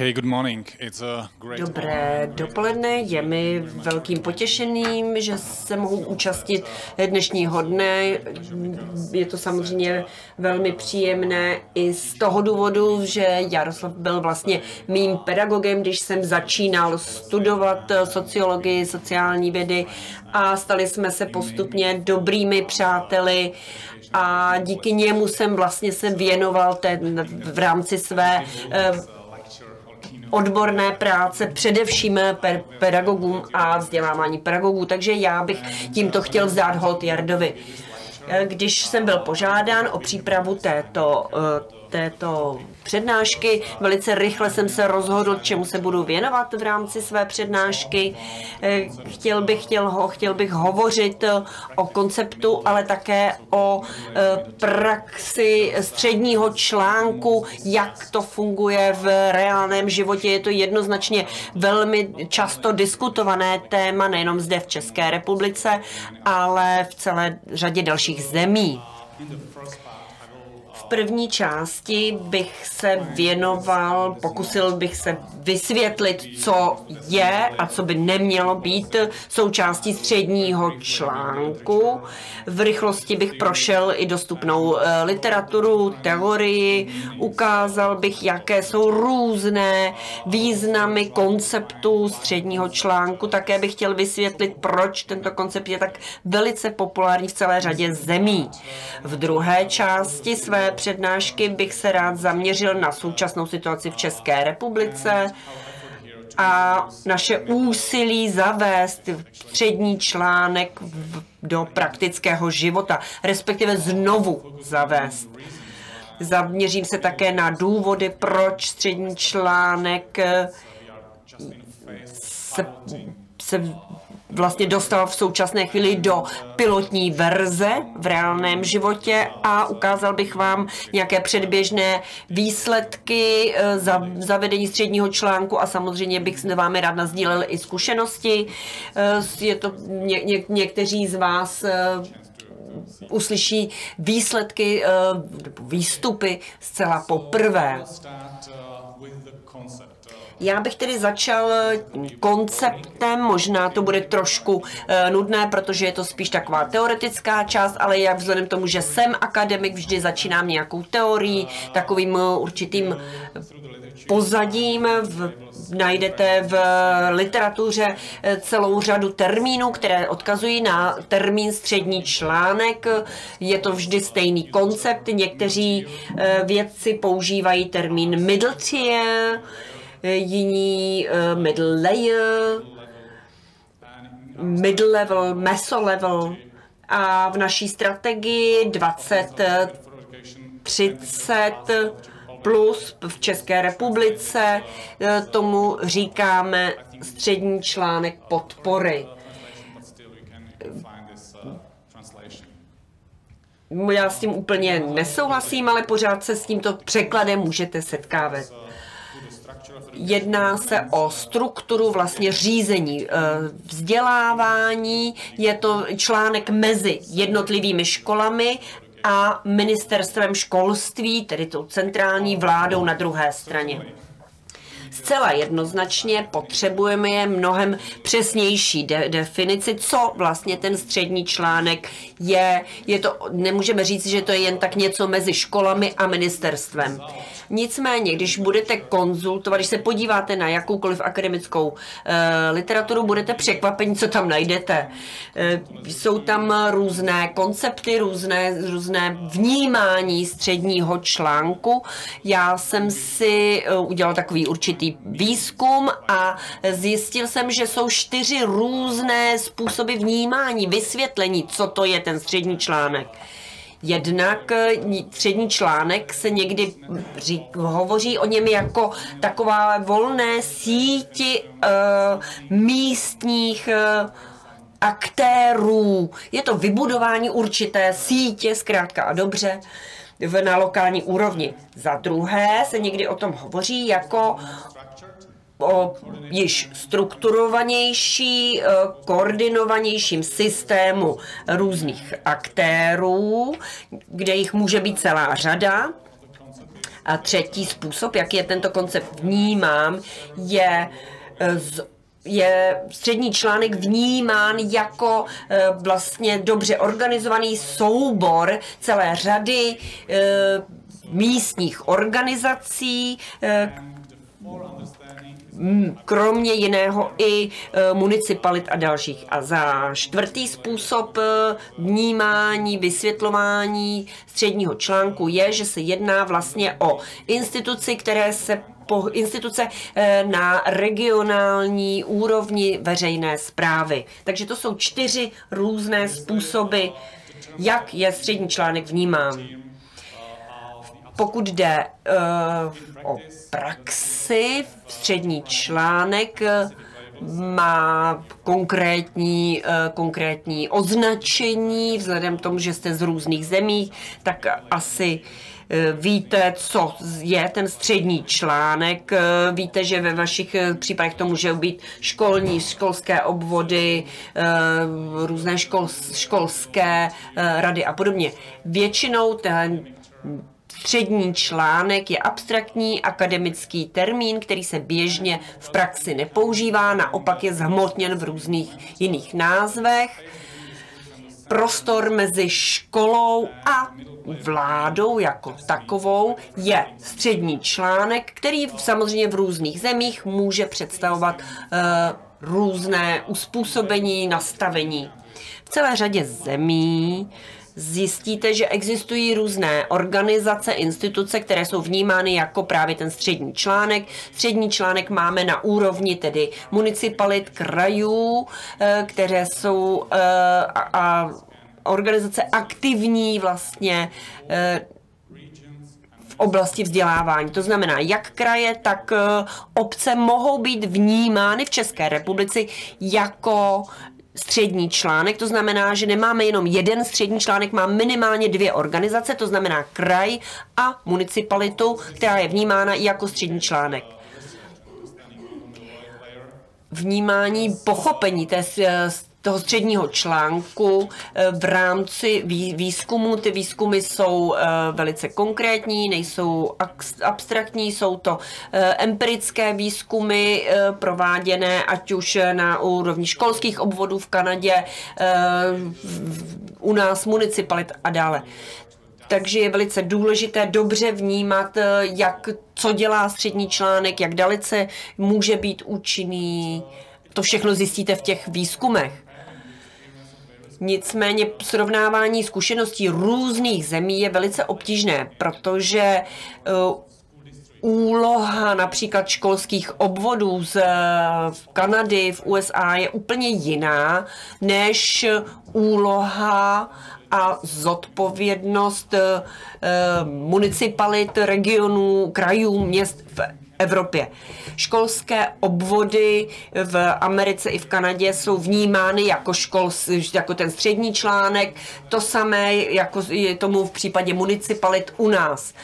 Okay, good morning. It's a great Dobré dopoledne, je mi velkým potěšením, že se mohu účastnit dnešního dne. Je to samozřejmě velmi příjemné i z toho důvodu, že Jaroslav byl vlastně mým pedagogem, když jsem začínal studovat sociologii, sociální vědy a stali jsme se postupně dobrými přáteli a díky němu jsem vlastně se věnoval ten, v rámci své eh, odborné práce, především pedagogům a vzdělávání pedagogů. Takže já bych tímto chtěl vzdát hold Jardovi. Když jsem byl požádán o přípravu této eh, této přednášky. Velice rychle jsem se rozhodl, čemu se budu věnovat v rámci své přednášky. Eh, chtěl bych, chtěl, ho, chtěl bych hovořit o konceptu, ale také o eh, praxi středního článku, jak to funguje v reálném životě. Je to jednoznačně velmi často diskutované téma, nejenom zde v České republice, ale v celé řadě dalších zemí první části bych se věnoval, pokusil bych se vysvětlit, co je a co by nemělo být součástí středního článku. V rychlosti bych prošel i dostupnou eh, literaturu, teorii, ukázal bych, jaké jsou různé významy konceptu středního článku. Také bych chtěl vysvětlit, proč tento koncept je tak velice populární v celé řadě zemí. V druhé části své přednášky bych se rád zaměřil na současnou situaci v České republice a naše úsilí zavést střední článek do praktického života, respektive znovu zavést. Zaměřím se také na důvody, proč střední článek se, se vlastně dostal v současné chvíli do pilotní verze v reálném životě a ukázal bych vám nějaké předběžné výsledky eh, za zavedení středního článku a samozřejmě bych s vámi rád nazdílel i zkušenosti. Eh, je to ně, ně, někteří z vás eh, uslyší výsledky, výstupy zcela poprvé. Já bych tedy začal konceptem, možná to bude trošku uh, nudné, protože je to spíš taková teoretická část, ale jak vzhledem tomu, že jsem akademik, vždy začínám nějakou teorií, takovým určitým pozadím, v, najdete v literatuře eh, celou řadu termínů, které odkazují na termín střední článek. Je to vždy stejný koncept. Někteří eh, vědci používají termín middle tier, jiní uh, middle layer, middle level, meso level a v naší strategii 2030 plus v České republice eh, tomu říkáme střední článek podpory. Já s tím úplně nesouhlasím, ale pořád se s tímto překladem můžete setkávat. Jedná se o strukturu vlastně řízení eh, vzdělávání. Je to článek mezi jednotlivými školami a ministerstvem školství, tedy tou centrální vládou na druhé straně. Zcela jednoznačně potřebujeme je mnohem přesnější de- definici, co vlastně ten střední článek je. je to, nemůžeme říct, že to je jen tak něco mezi školami a ministerstvem. Nicméně, když budete konzultovat, když se podíváte na jakoukoliv akademickou e, literaturu, budete překvapeni, co tam najdete. E, jsou tam různé koncepty, různé, různé vnímání středního článku. Já jsem si e, udělal takový určitý výzkum a zjistil jsem, že jsou čtyři různé způsoby vnímání, vysvětlení, co to je ten střední článek. Jednak eh, střední článek se někdy řík, hovoří o něm jako taková volné síti uh, místních uh, aktérů. Je to vybudování určité sítě, zkrátka a dobře, v, na lokální úrovni. Za druhé se někdy o tom hovoří jako o již strukturovanější, eh, koordinovanějším systému různých aktérů, kde jich může být celá řada. A třetí způsob, jak je tento koncept vnímám, je z je střední článek vnímán jako e, vlastně dobře organizovaný soubor celé řady místních organizací, kromě jiného i municipalit a dalších. A za čtvrtý způsob vnímání, vysvětlování středního článku je, že se jedná vlastně o instituci, které se po instituce eh, na regionální úrovni veřejné zprávy. Takže to jsou čtyři různé způsoby, jak je střední článek vnímán. Pokud jde uh, o praxi, střední článek eh, má konkrétní, konkrétní označení, vzhledem k tomu, že jste z různých zemí, tak asi Eh, víte, co je ten střední článek, eh, víte, že ve vašich eh, případech to může být školní, školské obvody, různé škol, školské rady a podobně. Většinou ten Střední článek je abstraktní akademický termín, který se běžně v praxi nepoužívá, naopak je zhmotněn v různých jiných názvech prostor mezi školou a vládou jako takovou je střední článek, který samozřejmě v různých zemích může představovat uh, různé uspůsobení, nastavení. V celé řadě zemí zjistíte, že existují různé organizace, instituce, které jsou vnímány jako právě ten střední článek. Střední článek máme na úrovni tedy municipalit, krajů, eh, které jsou eh, a, a organizace aktivní vlastně eh, v oblasti vzdělávání. To znamená, jak kraje, tak obce mohou být vnímány v České republice jako střední článek, to znamená, že nemáme jenom jeden střední článek, má minimálně dvě organizace, to znamená kraj a municipalitu, která je vnímána i jako střední článek. Vnímání, pochopení té toho středního článku eh, v rámci výzkumu. Ty výzkumy jsou eh, velice konkrétní, nejsou abstraktní, jsou to eh, empirické výzkumy prováděné ať už na úrovni školských obvodů v Kanadě, u nás municipalit a dále. Takže je velice důležité dobře vnímat, jak, co dělá střední článek, jak dalece může být účinný. To všechno zjistíte v těch výzkumech. Nicméně srovnávání zkušeností různých zemí je velice obtížné, protože uh, úloha například školských obvodů z v Kanady, v USA je úplně jiná než úloha a zodpovědnost uh, municipalit, regionů, krajů, měst v Evropě. Školské obvody v Americe i v Kanadě jsou vnímány jako, škol, jako ten střední článek, to samé jako je tomu v případě municipalit u nás.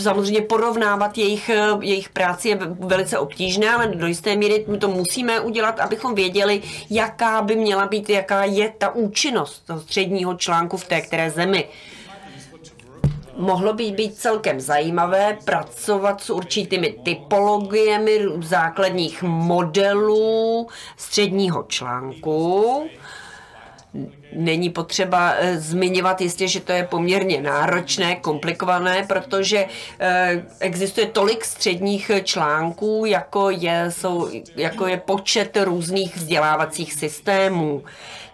Samozřejmě porovnávat jejich, jejich práci je velice obtížné, ale do jisté míry to musíme udělat, abychom věděli, jaká by měla být, jaká je ta účinnost toho středního článku v té které zemi mohlo by být celkem zajímavé pracovat s určitými typologiemi základních modelů středního článku. Není potřeba eh, zmiňovat jistě, že to je poměrně náročné, komplikované, protože eh, existuje tolik středních článků, jako je, jsou, jako je počet různých vzdělávacích systémů.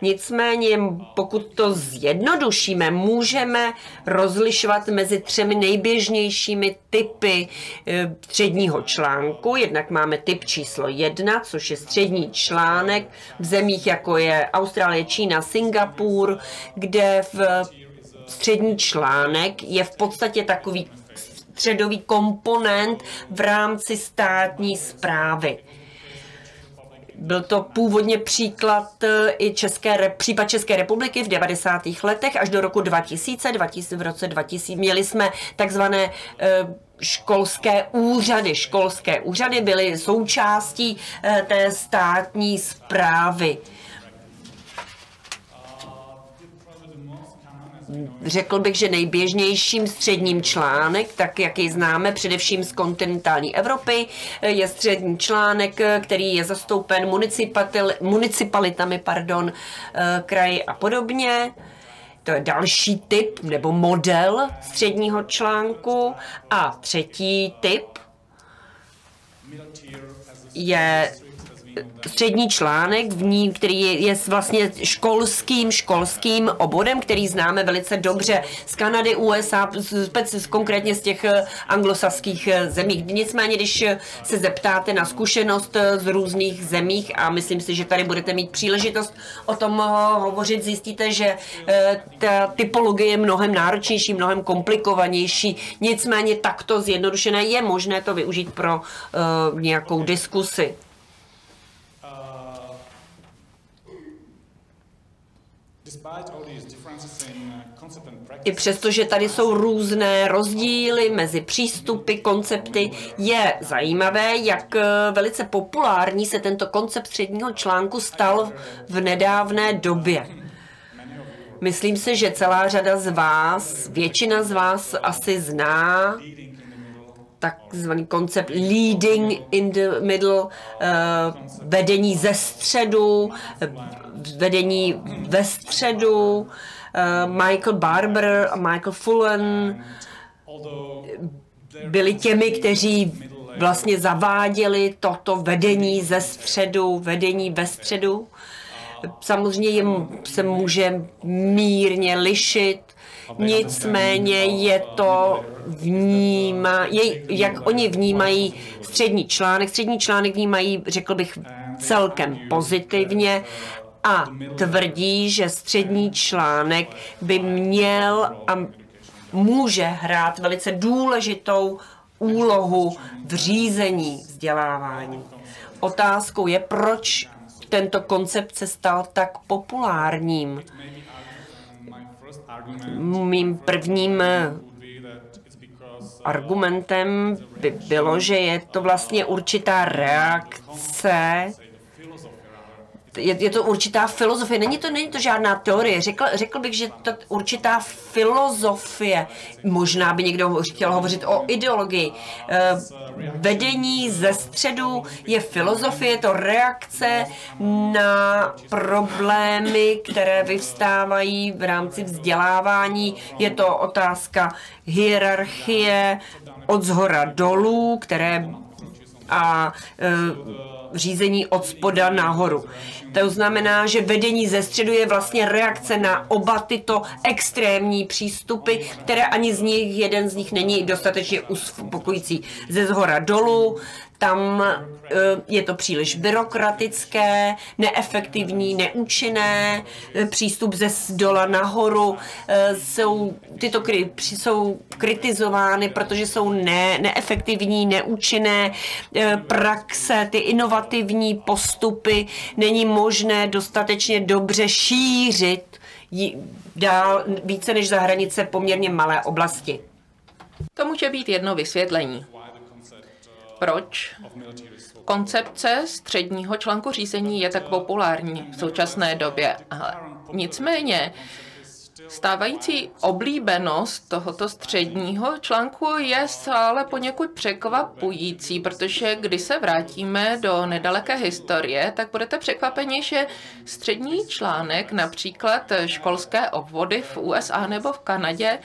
Nicméně, pokud to zjednodušíme, můžeme rozlišovat mezi třemi nejběžnějšími typy středního článku. Jednak máme typ číslo jedna, což je střední článek v zemích jako je Austrálie, Čína, Singapur, kde v střední článek je v podstatě takový středový komponent v rámci státní zprávy. Byl to původně příklad e, i České, případ České republiky v 90. letech až do roku 2000. 2000 v roce 2000 měli jsme takzvané e, školské úřady. Školské úřady byly součástí e, té státní zprávy. Řekl bych, že nejběžnějším středním článek, tak jak ji známe především z kontinentální Evropy, je střední článek, který je zastoupen municipalitami, pardon, kraj a podobně. To je další typ nebo model středního článku. A třetí typ je střední článek, v ní, který je, vlastně školským, školským obodem, který známe velice dobře z Kanady, USA, z, konkrétně z těch eh, anglosaských eh, zemí. Nicméně, když eh, se zeptáte na zkušenost z různých zemích a myslím si, že tady budete mít příležitost o tom hovořit, zjistíte, že ta typologie je mnohem náročnější, mnohem komplikovanější. Nicméně takto zjednodušené je možné to využít pro uh, nějakou diskusi. I přesto, že tady jsou různé rozdíly mezi přístupy, koncepty, je zajímavé, jak eh, velice populární se tento koncept středního článku stal v nedávné době. Myslím si, že celá řada z vás, většina z vás asi zná takzvaný koncept leading in the middle, uh, vedení ze středu, vedení ve středu, uh, Michael Barber a Michael Fullen byli těmi, kteří vlastně zaváděli toto vedení ze středu, vedení ve středu. Samozřejmě jim se může mírně lišit, nicméně je to vnímá, je, jak oni vnímají střední článek. Střední článek vnímají, řekl bych, celkem pozitivně a tvrdí, že střední článek by měl a může hrát velice důležitou úlohu v řízení vzdělávání. Otázkou je, proč tento koncept se stal tak populárním. Mým prvním argumentem by bylo, že je to vlastně určitá reakce je, je to určitá filozofie, není to, není to žádná teorie. Řekl, řekl bych, že to určitá filozofie. Možná by někdo chtěl hovořit o ideologii. Eh, vedení ze středu je filozofie, je to reakce na problémy, které vyvstávají v rámci vzdělávání. Je to otázka hierarchie od zhora dolů, které a e, řízení od spoda nahoru. To znamená, že vedení ze středu je vlastně reakce na oba tyto extrémní přístupy, které ani z nich, jeden z nich není dostatečně uspokojící. Ze zhora dolů, tam eh, je to příliš byrokratické, neefektivní, neúčinné, eh, přístup ze dola nahoru, eh, jsou, tyto kry, jsou kritizovány, protože jsou ne, neefektivní, neúčinné praxe, ty inovativní postupy není možné dostatečně dobře šířit dál více než za hranice poměrně malé oblasti. To může být jedno vysvětlení proč koncepce středního článku řízení je tak populární v současné době. Ale nicméně Stávající oblíbenost tohoto středního článku je stále poněkud překvapující, protože když se vrátíme do nedaleké historie, tak budete překvapeni, že střední článek, například školské obvody v USA nebo v Kanadě,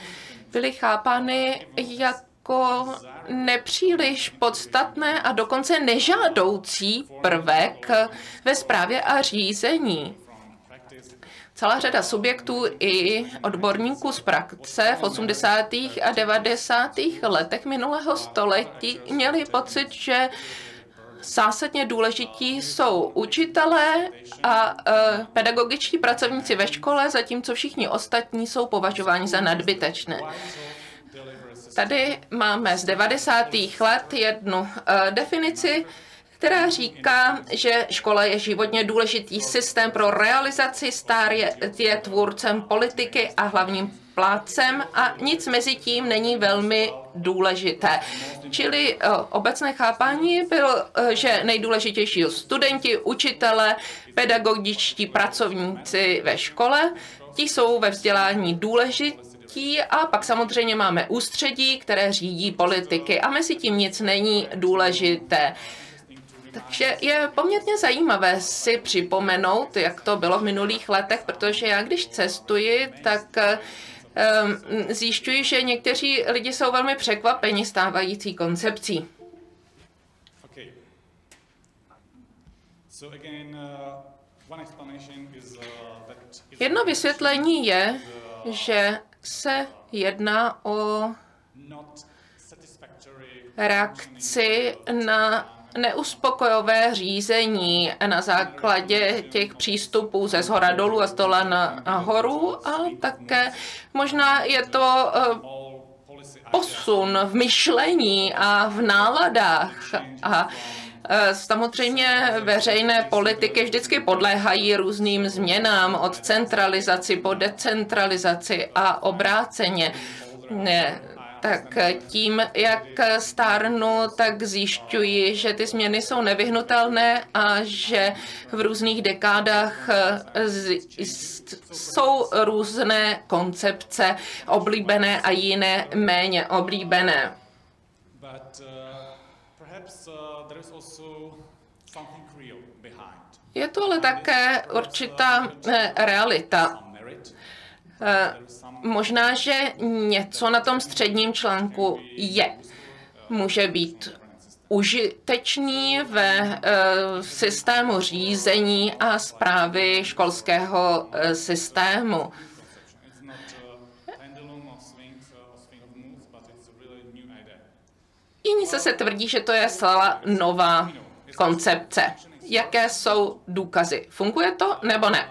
byly chápány jako jako nepříliš podstatné a dokonce nežádoucí prvek ve správě a řízení. Celá řada subjektů i odborníků z praxe v 80. a 90. letech minulého století měli pocit, že zásadně důležití jsou učitelé a e, pedagogičtí pracovníci ve škole, zatímco všichni ostatní jsou považováni za nadbytečné. Tady máme z 90. let jednu uh, definici, která říká, že škola je životně důležitý systém pro realizaci star je, je tvůrcem politiky a hlavním plácem a nic mezi tím není velmi důležité. Čili eh, obecné chápání bylo, eh, že nejdůležitější jsou studenti, učitele, pedagogičtí pracovníci ve škole, ti jsou ve vzdělání důležití a pak samozřejmě máme ústředí, které řídí politiky a mezi tím nic není důležité. Takže je poměrně zajímavé si připomenout, jak to bylo v minulých letech, protože já když cestuji, tak um, zjišťuji, že někteří lidi jsou velmi překvapeni stávající koncepcí. Uh, Jedno vysvětlení je, že se jedná o reakci na neuspokojové řízení na základě těch přístupů ze zhora dolů a stola nahoru a také možná je to eh, posun v myšlení a v náladách a Samozřejmě veřejné politiky vždycky podléhají různým změnám od centralizaci po decentralizaci a obráceně. Ne, tak tím, jak stárnu, tak zjišťuji, že ty změny jsou nevyhnutelné a že v různých dekádách jsou různé koncepce oblíbené a jiné méně oblíbené. Je to ale také určitá eh, realita. Eh, možná, že něco na tom středním článku je. Může být užitečný ve e, systému řízení a zprávy školského systému. Jiní se se tvrdí, že to je celá nová koncepce. Jaké jsou důkazy? Funguje to nebo ne?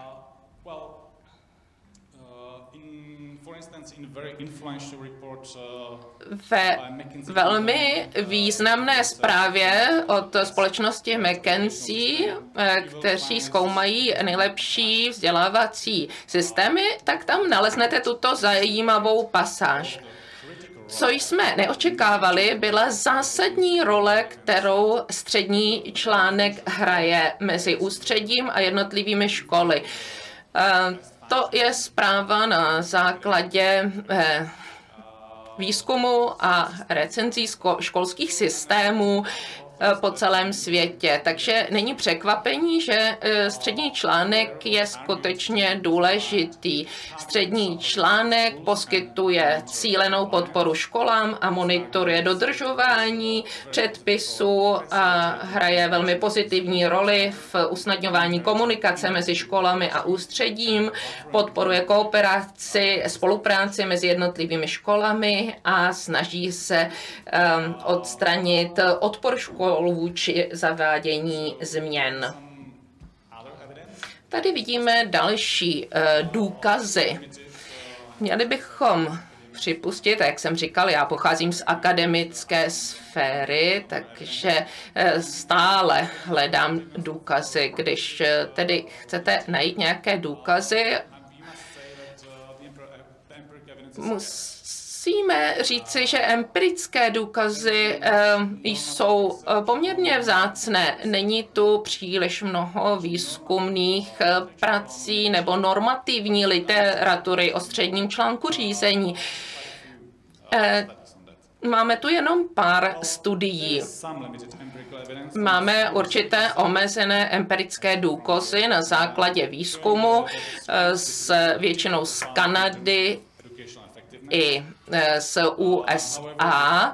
Ve velmi významné zprávě od společnosti McKinsey, eh, kteří zkoumají nejlepší vzdělávací systémy, tak tam naleznete tuto zajímavou pasáž. Co jsme neočekávali, byla zásadní role, kterou střední článek hraje mezi ústředím a jednotlivými školy. Eh, to je zpráva na základě eh, výzkumu a recenzí školských systémů po celém světě. Takže není překvapení, že eh, střední článek je skutečně důležitý. Střední článek poskytuje cílenou podporu školám a monitoruje dodržování předpisů a hraje velmi pozitivní roli v usnadňování komunikace mezi školami a ústředím, podporuje kooperaci, spolupráci mezi jednotlivými školami a snaží se um, odstranit odpor škol škol vůči zavádění změn. Tady vidíme další uh, důkazy. Měli bychom připustit, jak jsem říkal, já pocházím z akademické sféry, takže eh, stále hledám důkazy. Když eh, tedy chcete najít nějaké důkazy, mus, musíme říci, že empirické důkazy eh, jsou eh, poměrně vzácné. Není tu příliš mnoho výzkumných eh, prací nebo normativní literatury o středním článku řízení. Máme tu jenom pár studií. Máme určité omezené empirické důkazy na základě výzkumu s většinou z Kanady i e, z USA.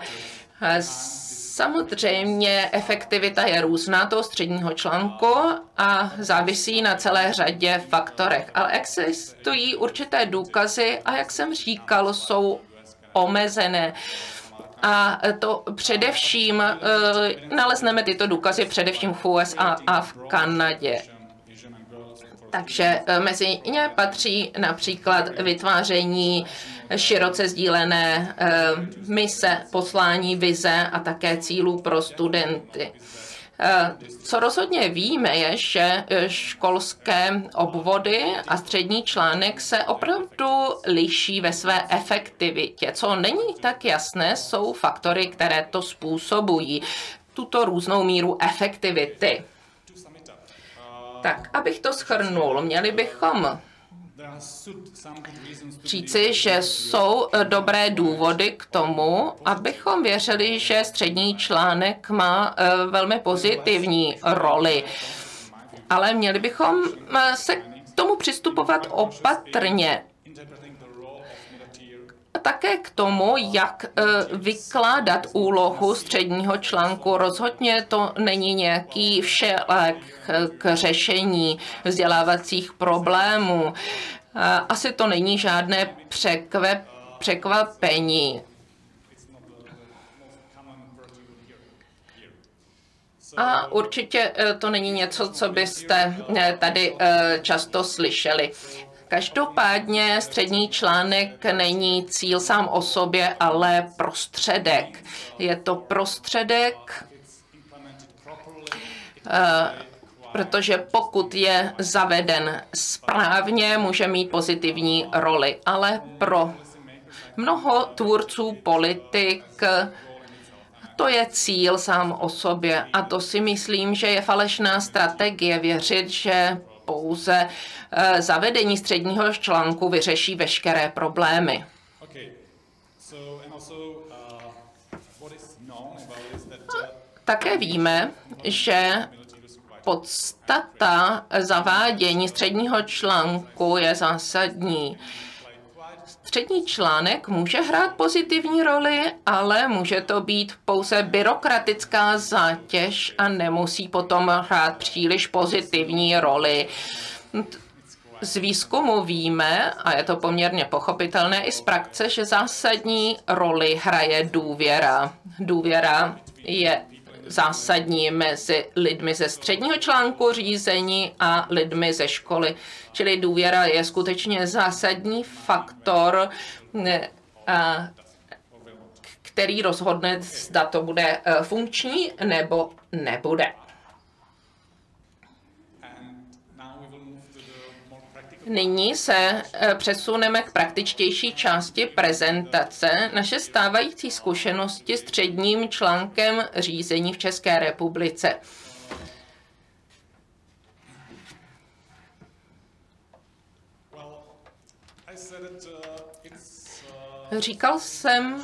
E, samozřejmě efektivita je různá toho středního článku a závisí na celé řadě faktorech, ale existují určité důkazy a jak jsem říkal, jsou omezené. A to především, e, nalezneme tyto důkazy především v USA a v Kanadě. Takže mezi ně patří například vytváření široce sdílené eh, mise, poslání, vize a také cílů pro studenty. Eh, co rozhodně víme, je, že eh, školské obvody a střední článek se opravdu liší ve své efektivitě. Co není tak jasné, jsou faktory, které to způsobují, tuto různou míru efektivity. Tak, abych to schrnul, měli bychom říci, že jsou eh, dobré důvody k tomu, abychom věřili, že střední článek má eh, velmi pozitivní roli. Ale měli bychom eh, se k tomu přistupovat opatrně. Také k tomu, jak vykládat úlohu středního článku. Rozhodně to není nějaký všelek k řešení vzdělávacích problémů. Asi to není žádné překve, překvapení. A určitě e, to není něco, co byste e, tady často slyšeli. Každopádně střední článek není cíl sám o sobě, ale prostředek. Je to prostředek, protože pokud je zaveden správně, může mít pozitivní roli. Ale pro mnoho tvůrců politik to je cíl sám o sobě a to si myslím, že je falešná strategie věřit, že pouze eh, zavedení středního článku vyřeší veškeré problémy. Také víme, že podstata zavádění středního článku je zásadní. Střední článek může hrát pozitivní roli, ale může to být pouze byrokratická zátěž a nemusí potom hrát příliš pozitivní roli. Z výzkumu víme, a je to poměrně pochopitelné i z praxe, že zásadní roli hraje důvěra. Důvěra je zásadní mezi lidmi ze středního článku řízení a lidmi ze školy. Čili důvěra je skutečně zásadní faktor, který rozhodne, zda to bude e, funkční nebo nebude. Nyní se eh, přesuneme k praktičtější části prezentace. Naše stávající zkušenosti s středním článkem řízení v České republice. Říkal jsem,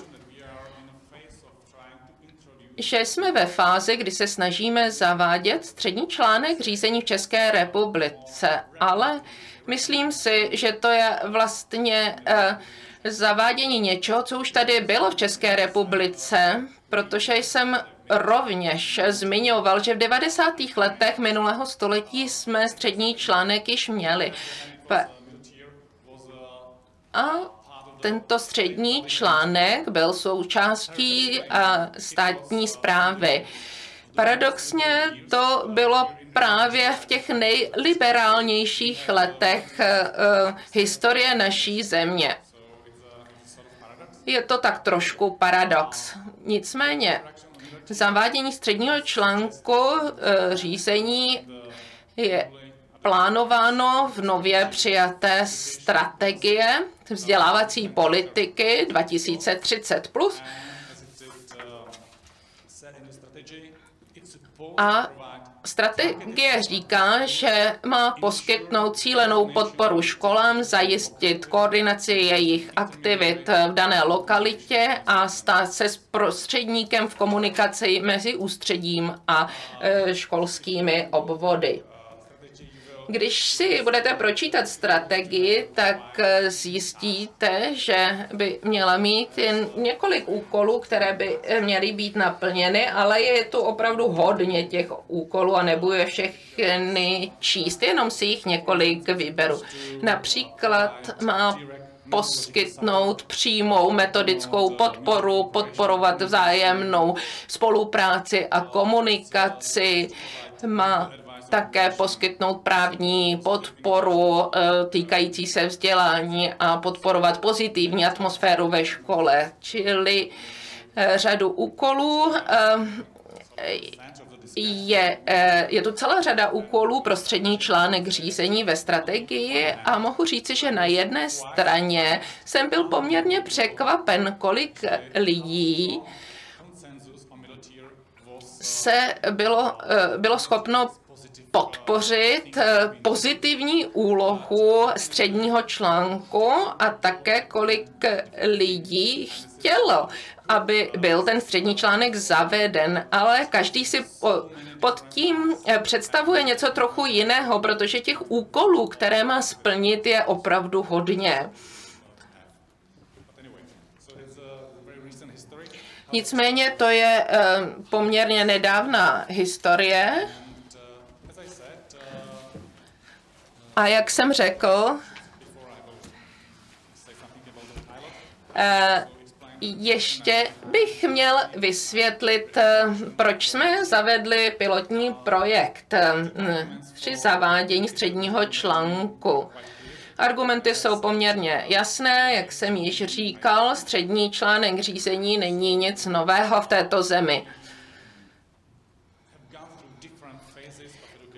že jsme ve fázi, kdy se snažíme zavádět střední článek řízení v České republice, ale Myslím si, že to je vlastně uh, zavádění něčeho, co už tady bylo v České republice, protože jsem rovněž zmiňoval, že v 90. letech minulého století jsme střední článek již měli. A tento střední článek byl součástí uh, státní zprávy. Paradoxně to bylo právě v těch nejliberálnějších letech uh, historie naší země. Je to tak trošku paradox. Nicméně zavádění středního článku uh, řízení je plánováno v nově přijaté strategie vzdělávací politiky 2030+, plus, a Strategie říká, že má poskytnout cílenou podporu školám, zajistit koordinaci jejich aktivit v dané lokalitě a stát se prostředníkem v komunikaci mezi ústředím a e, školskými obvody. Když si budete pročítat strategii, tak eh, zjistíte, že by měla mít jen několik úkolů, které by eh, měly být naplněny, ale je tu opravdu hodně těch úkolů a nebudu je všechny číst, jenom si jich několik vyberu. Například má poskytnout přímou metodickou podporu, podporovat vzájemnou spolupráci a komunikaci, má také poskytnout právní podporu eh, týkající se vzdělání a podporovat pozitivní atmosféru ve škole, čili eh, řadu úkolů. Eh, je, je tu celá řada úkolů pro střední článek řízení ve strategii a mohu říci, že na jedné straně jsem byl poměrně překvapen, kolik lidí se bylo, bylo schopno podpořit eh, pozitivní úlohu středního článku a také kolik lidí chtělo, aby byl ten střední článek zaveden, ale každý si pod tím eh, představuje něco trochu jiného, protože těch úkolů, které má splnit, je opravdu hodně. Nicméně to je eh, poměrně nedávná historie. A jak jsem řekl, eh, ještě bych měl vysvětlit, eh, proč jsme zavedli pilotní projekt při zavádění středního článku. Argumenty jsou poměrně jasné, jak jsem již říkal, střední článek řízení není nic nového v této zemi.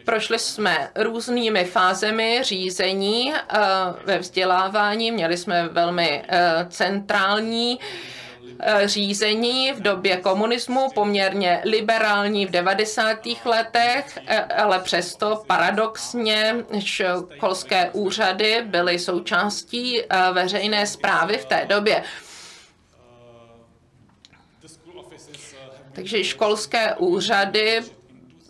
Prošli jsme různými fázemi řízení eh, ve vzdělávání, měli jsme velmi eh, centrální Eh, řízení v době komunismu, poměrně liberální v 90. letech, ale přesto paradoxně školské úřady byly součástí veřejné zprávy v té době. Takže školské úřady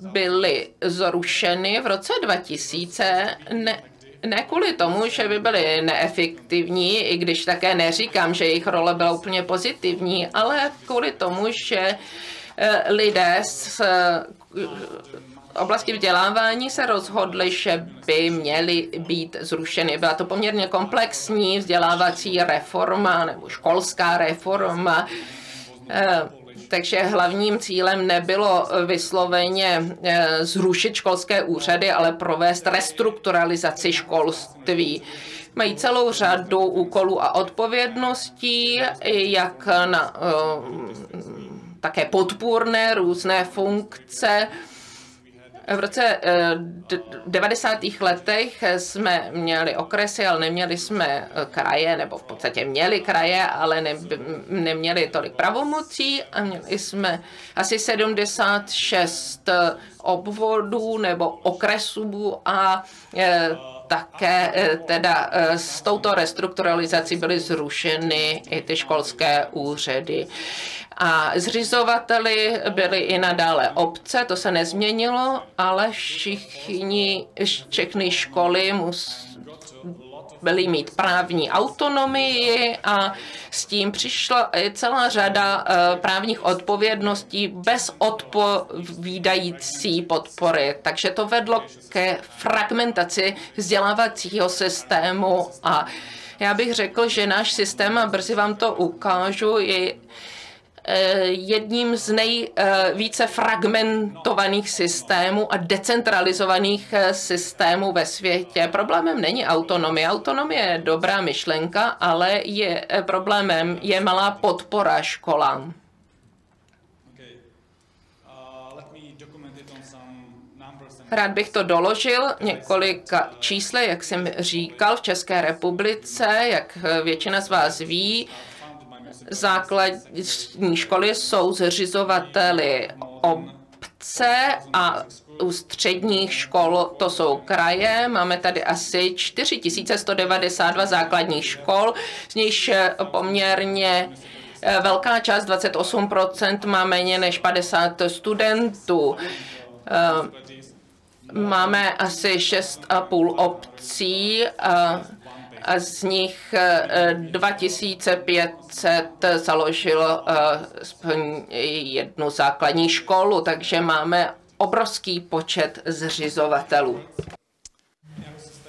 byly zrušeny v roce 2000. Ne, ne kvůli tomu, že by byly neefektivní, i když také neříkám, že jejich role byla úplně pozitivní, ale kvůli tomu, že eh, lidé z eh, oblasti vzdělávání se rozhodli, že by měly být zrušeny. Byla to poměrně komplexní vzdělávací reforma nebo školská reforma eh, takže hlavním cílem nebylo vysloveně eh, zrušit školské úřady, ale provést restrukturalizaci školství. Mají celou řadu úkolů a odpovědností, jak na eh, také podpůrné různé funkce, v roce 90. Eh, letech jsme měli okresy, ale neměli jsme eh, kraje, nebo v podstatě měli kraje, ale ne, neměli tolik pravomocí a měli jsme asi 76 eh, obvodů nebo okresů a také teda s touto restrukturalizací byly zrušeny i ty školské úřady. A zřizovateli byly i nadále obce, to se nezměnilo, ale všichni, všechny školy mus, byly mít právní autonomii a s tím přišla celá řada eh, právních odpovědností bez odpovídající podpory. Takže to vedlo ke fragmentaci vzdělávacího systému a já bych řekl, že náš systém, a brzy vám to ukážu, je Eh, jedním z nejvíce fragmentovaných systémů a decentralizovaných eh, systémů ve světě. Problémem není autonomie. Autonomie je dobrá myšlenka, ale je eh, problémem je malá podpora školám. Rád bych to doložil několika čísly, jak jsem říkal, v České republice, jak většina z vás ví, Základní školy jsou zřizovateli obce a u středních škol to jsou kraje. Máme tady asi 4192 základních škol, z nichž poměrně eh, velká část, 28%, má méně než 50 studentů. Eh, máme asi 6,5 obcí z nich 2500 eh, založilo eh, jednu základní školu, takže máme obrovský počet zřizovatelů.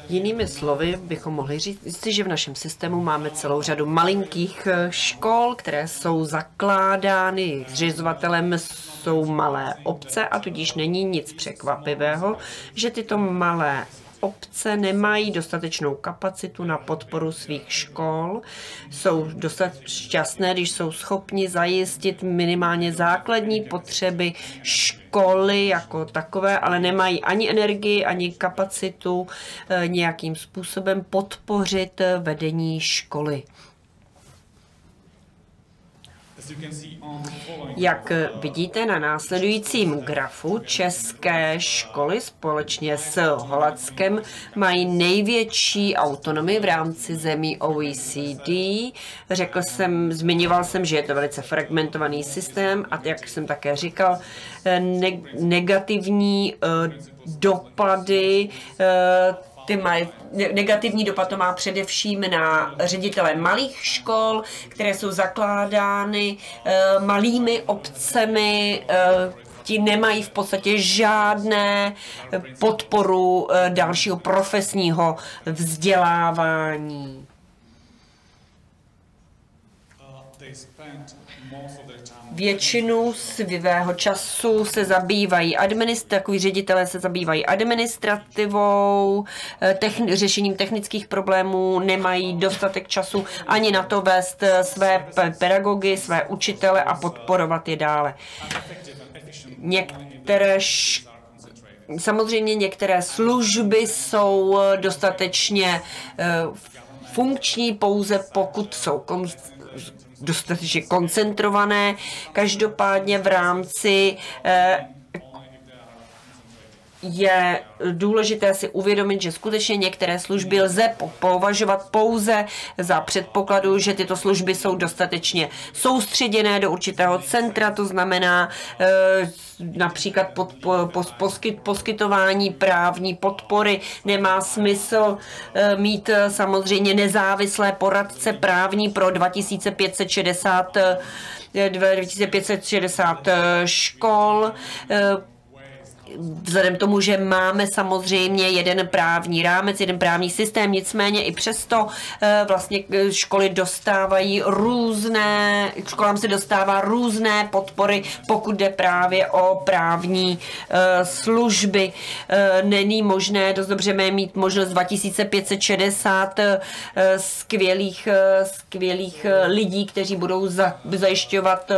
Jinými slovy bychom mohli říct, že v našem systému máme celou řadu malinkých eh, škol, které jsou zakládány zřizovatelem jsou malé obce a tudíž není nic překvapivého, že tyto malé obce nemají dostatečnou kapacitu na podporu svých škol. Jsou dostatečně šťastné, když jsou schopni zajistit minimálně základní potřeby školy jako takové, ale nemají ani energii, ani kapacitu eh, nějakým způsobem podpořit vedení školy. Jak vidíte na následujícím grafu, české školy společně s Holandskem mají největší autonomii v rámci zemí OECD. Řekl jsem, zmiňoval jsem, že je to velice fragmentovaný systém a jak jsem také říkal, negativní eh, dopady eh, ty mají, negativní dopad to má především na ředitele malých škol, které jsou zakládány e, malými obcemi, e, ti nemají v podstatě žádné podporu e, dalšího profesního vzdělávání. Většinu svého času se zabývají administ, takový ředitelé se zabývají administrativou, eh, techni- řešením technických problémů, nemají dostatek času ani na to vést eh, své pedagogy, své učitele a podporovat je dále. Některé Samozřejmě některé služby jsou eh, dostatečně funkční pouze pokud jsou dostatečně koncentrované. Každopádně v rámci eh, je důležité si uvědomit, že skutečně některé služby lze považovat pouze za předpokladu, že tyto služby jsou dostatečně soustředěné do určitého centra, to znamená eh, například pod, poskyt, poskytování právní podpory. Nemá smysl eh, mít samozřejmě nezávislé poradce právní pro 2560 2560 škol vzhledem k tomu, že máme samozřejmě jeden právní rámec, jeden právní systém, nicméně i přesto eh, vlastně eh, školy dostávají různé, školám se dostává různé podpory, pokud jde právě o právní eh, služby. Není možné dost dobře mít možnost 2560 skvělých, skvělých lidí, kteří budou zajišťovat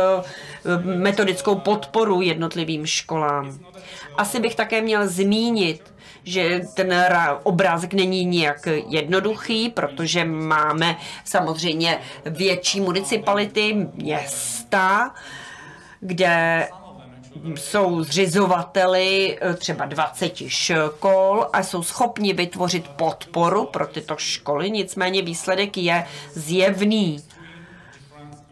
metodickou podporu jednotlivým školám. Asi bych také měl zmínit, že ten obrázek není nijak jednoduchý, protože máme samozřejmě větší municipality, města, kde jsou zřizovateli eh, třeba 20 škol a jsou schopni vytvořit podporu pro tyto školy, nicméně výsledek je zjevný.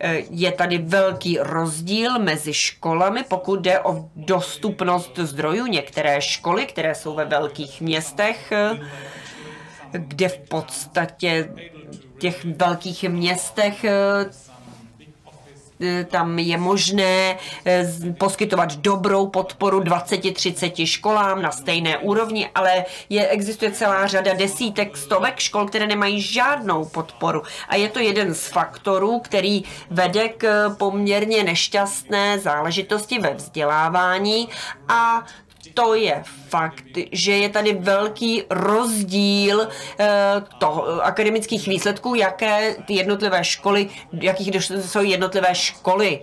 Eh, je tady velký rozdíl mezi školami, pokud jde o dostupnost zdrojů. Některé školy, které jsou ve velkých městech, eh, kde v podstatě těch velkých městech eh, tam je možné eh, poskytovat dobrou podporu 20-30 školám na stejné úrovni, ale je, existuje celá řada desítek, stovek škol, které nemají žádnou podporu. A je to jeden z faktorů, který vede k poměrně nešťastné záležitosti ve vzdělávání a to je fakt, že je tady velký rozdíl eh, to, akademických výsledků, jaké ty jednotlivé školy, jakých jsou jednotlivé školy.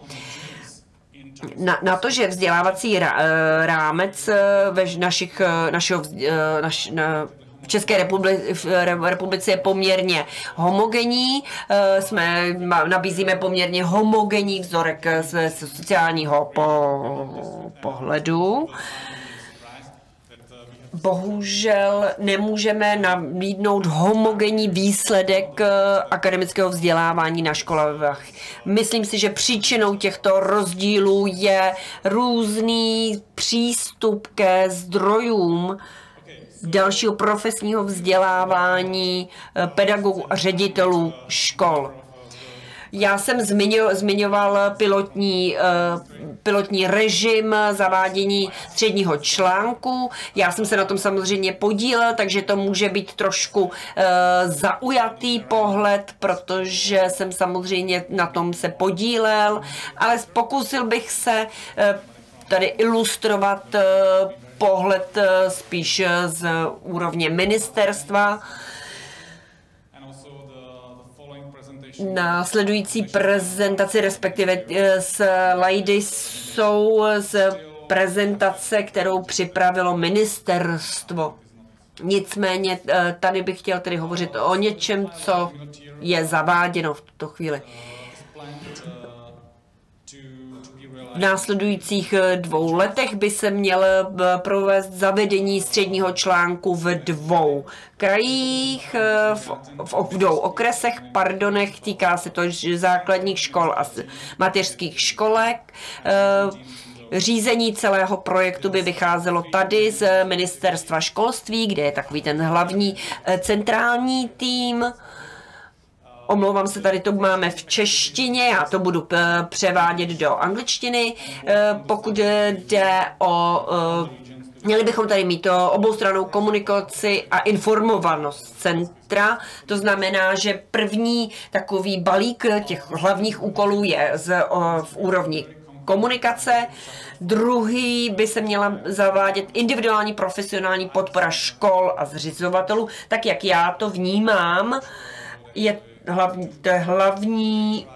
Na, na to, že vzdělávací eh, rámec eh, ve našich, našeho, naš, na, v České republice, republice je poměrně homogenní. Jsme, nabízíme poměrně homogenní vzorek z sociálního po, pohledu bohužel nemůžeme nabídnout homogenní výsledek eh, akademického vzdělávání na školách. Myslím si, že příčinou těchto rozdílů je různý přístup ke zdrojům dalšího profesního vzdělávání eh, pedagogů a ředitelů škol. Já jsem zmiňo, zmiňoval pilotní, uh, pilotní režim zavádění středního článku. Já jsem se na tom samozřejmě podílel, takže to může být trošku uh, zaujatý pohled, protože jsem samozřejmě na tom se podílel, ale pokusil bych se uh, tady ilustrovat pohled eh, spíš z úrovně ministerstva. Následující prezentaci, respektive slajdy jsou z prezentace, kterou připravilo ministerstvo. Nicméně tady bych chtěl tedy hovořit o něčem, co je zaváděno v tuto chvíli. V následujících eh, dvou letech by se měl eh, provést zavedení středního článku v dvou krajích, eh, v, v, v dvou okresech, pardonech, týká se to základních škol a mateřských školek. Řízení celého projektu by vycházelo tady z ministerstva školství, kde je takový ten hlavní centrální tým Omlouvám se, tady to máme v češtině, já to budu eh, převádět do angličtiny. Eh, pokud jde o eh, Měli bychom tady mít oboustranou komunikaci a informovanost centra. To znamená, že první takový balík těch hlavních úkolů je z, o, v úrovni komunikace. Druhý by se měla zavádět individuální profesionální podpora škol a zřizovatelů. Tak jak já to vnímám, je hlavní, to je hlavní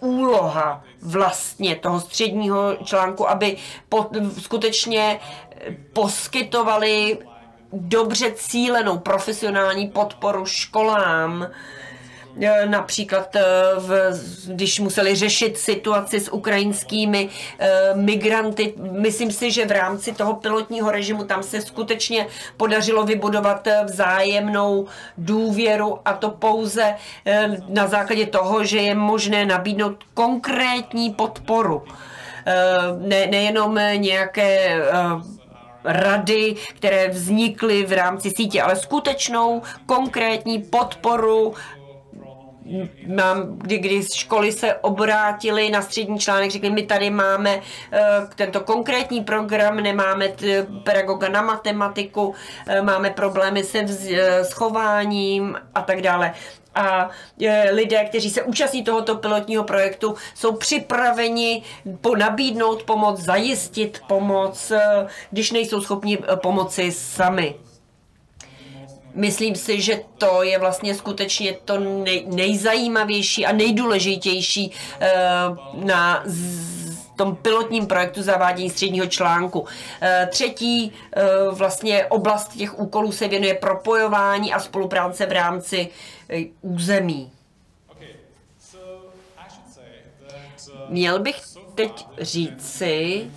úloha vlastně toho středního článku, aby po, skutečně poskytovali dobře cílenou profesionální podporu školám, například e, v, když museli řešit situaci s ukrajinskými e, migranty. Myslím si, že v rámci toho pilotního režimu tam se skutečně podařilo vybudovat vzájemnou důvěru a to pouze na základě toho, že je možné nabídnout konkrétní podporu. Ne, nejenom nějaké rady, které vznikly v rámci sítě, ale skutečnou konkrétní podporu mám, kdy, kdy školy se obrátily na střední článek, řekli, my tady máme uh, tento konkrétní program, nemáme t, pedagoga na matematiku, uh, máme problémy se vz, uh, schováním a tak dále a e, lidé, kteří se účastní tohoto pilotního projektu, jsou připraveni po, nabídnout pomoc, zajistit pomoc, e, když nejsou schopni e, pomoci sami. Myslím si, že to je vlastně skutečně to nej, nejzajímavější a nejdůležitější eh, na tom pilotním projektu zavádění středního článku. Eh, třetí eh, vlastně oblast těch úkolů se věnuje propojování a spolupráce v rámci území. Měl bych teď říci,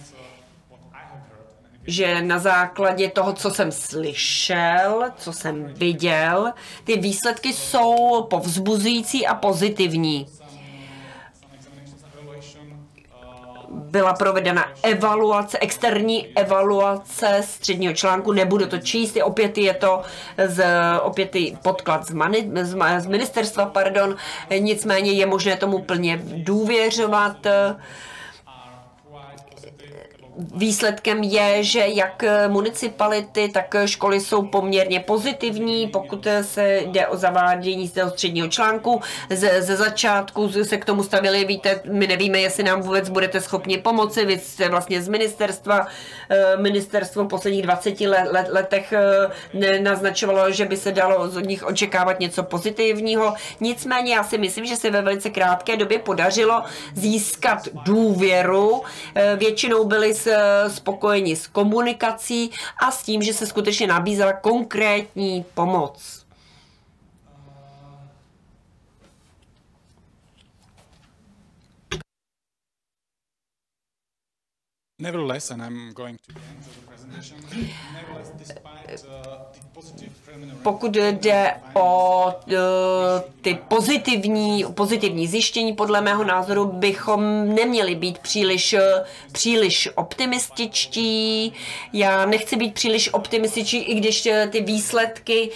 že na základě toho, co jsem slyšel, co jsem viděl, ty výsledky jsou povzbuzující a pozitivní. Byla provedena evaluace, externí evaluace středního článku, nebudu to číst, opět je to z, opět podklad z, mani, z, z ministerstva, pardon, nicméně je možné tomu plně důvěřovat. Uh, Výsledkem je, že jak municipality, tak školy jsou poměrně pozitivní, pokud se jde o zavádění z toho středního článku. Ze, ze začátku se k tomu stavili, víte, my nevíme, jestli nám vůbec budete schopni pomoci, vy jste vlastně z ministerstva, eh, ministerstvo v posledních 20 let, let, letech eh, naznačovalo, že by se dalo od nich očekávat něco pozitivního. Nicméně já si myslím, že se ve velice krátké době podařilo získat důvěru. Eh, většinou byly spokojeni s komunikací a s tím, že se skutečně nabízela konkrétní pomoc. Nevertheless, and I'm going to the end of the presentation, nevertheless, despite uh, pokud jde o e, ty pozitivní, pozitivní zjištění, podle mého názoru bychom neměli být příliš, e, příliš optimističtí. Já nechci být příliš optimističtí, i když e, ty výsledky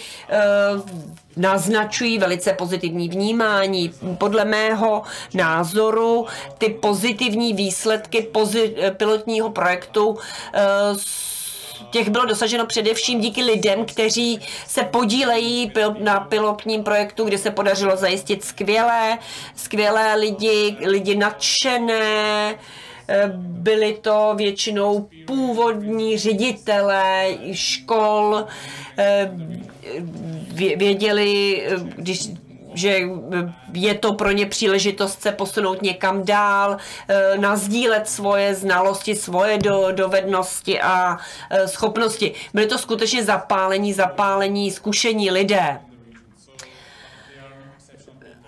naznačují velice pozitivní vnímání. Podle mého názoru ty pozitivní výsledky pilotního projektu těch bylo dosaženo především díky lidem, kteří se podílejí na pilotním projektu, kde se podařilo zajistit skvělé, skvělé lidi, lidi nadšené, byli to většinou původní ředitelé škol, věděli, když že je to pro ně příležitost se posunout někam dál, eh, nazdílet svoje znalosti, svoje do, dovednosti a eh, schopnosti. Byly to skutečně zapálení, zapálení, zkušení lidé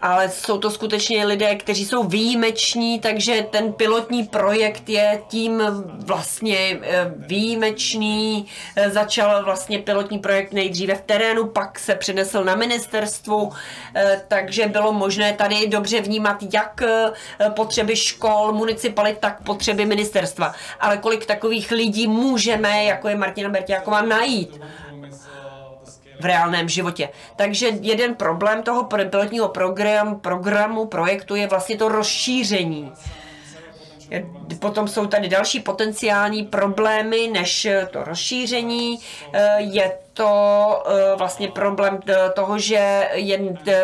ale jsou to skutečně lidé, kteří jsou výjimeční, takže ten pilotní projekt je tím vlastně eh, výjimečný. Eh, začal vlastně pilotní projekt nejdříve v terénu, pak se přenesl na ministerstvu, eh, takže bylo možné tady dobře vnímat jak potřeby škol, municipalit, tak potřeby ministerstva. Ale kolik takových lidí můžeme, jako je Martina Bertiáková, najít? V reálném životě. Takže jeden problém toho pilotního program, programu, projektu je vlastně to rozšíření. Potom jsou tady další potenciální problémy než to rozšíření. Je to eh, vlastně problém toho, že je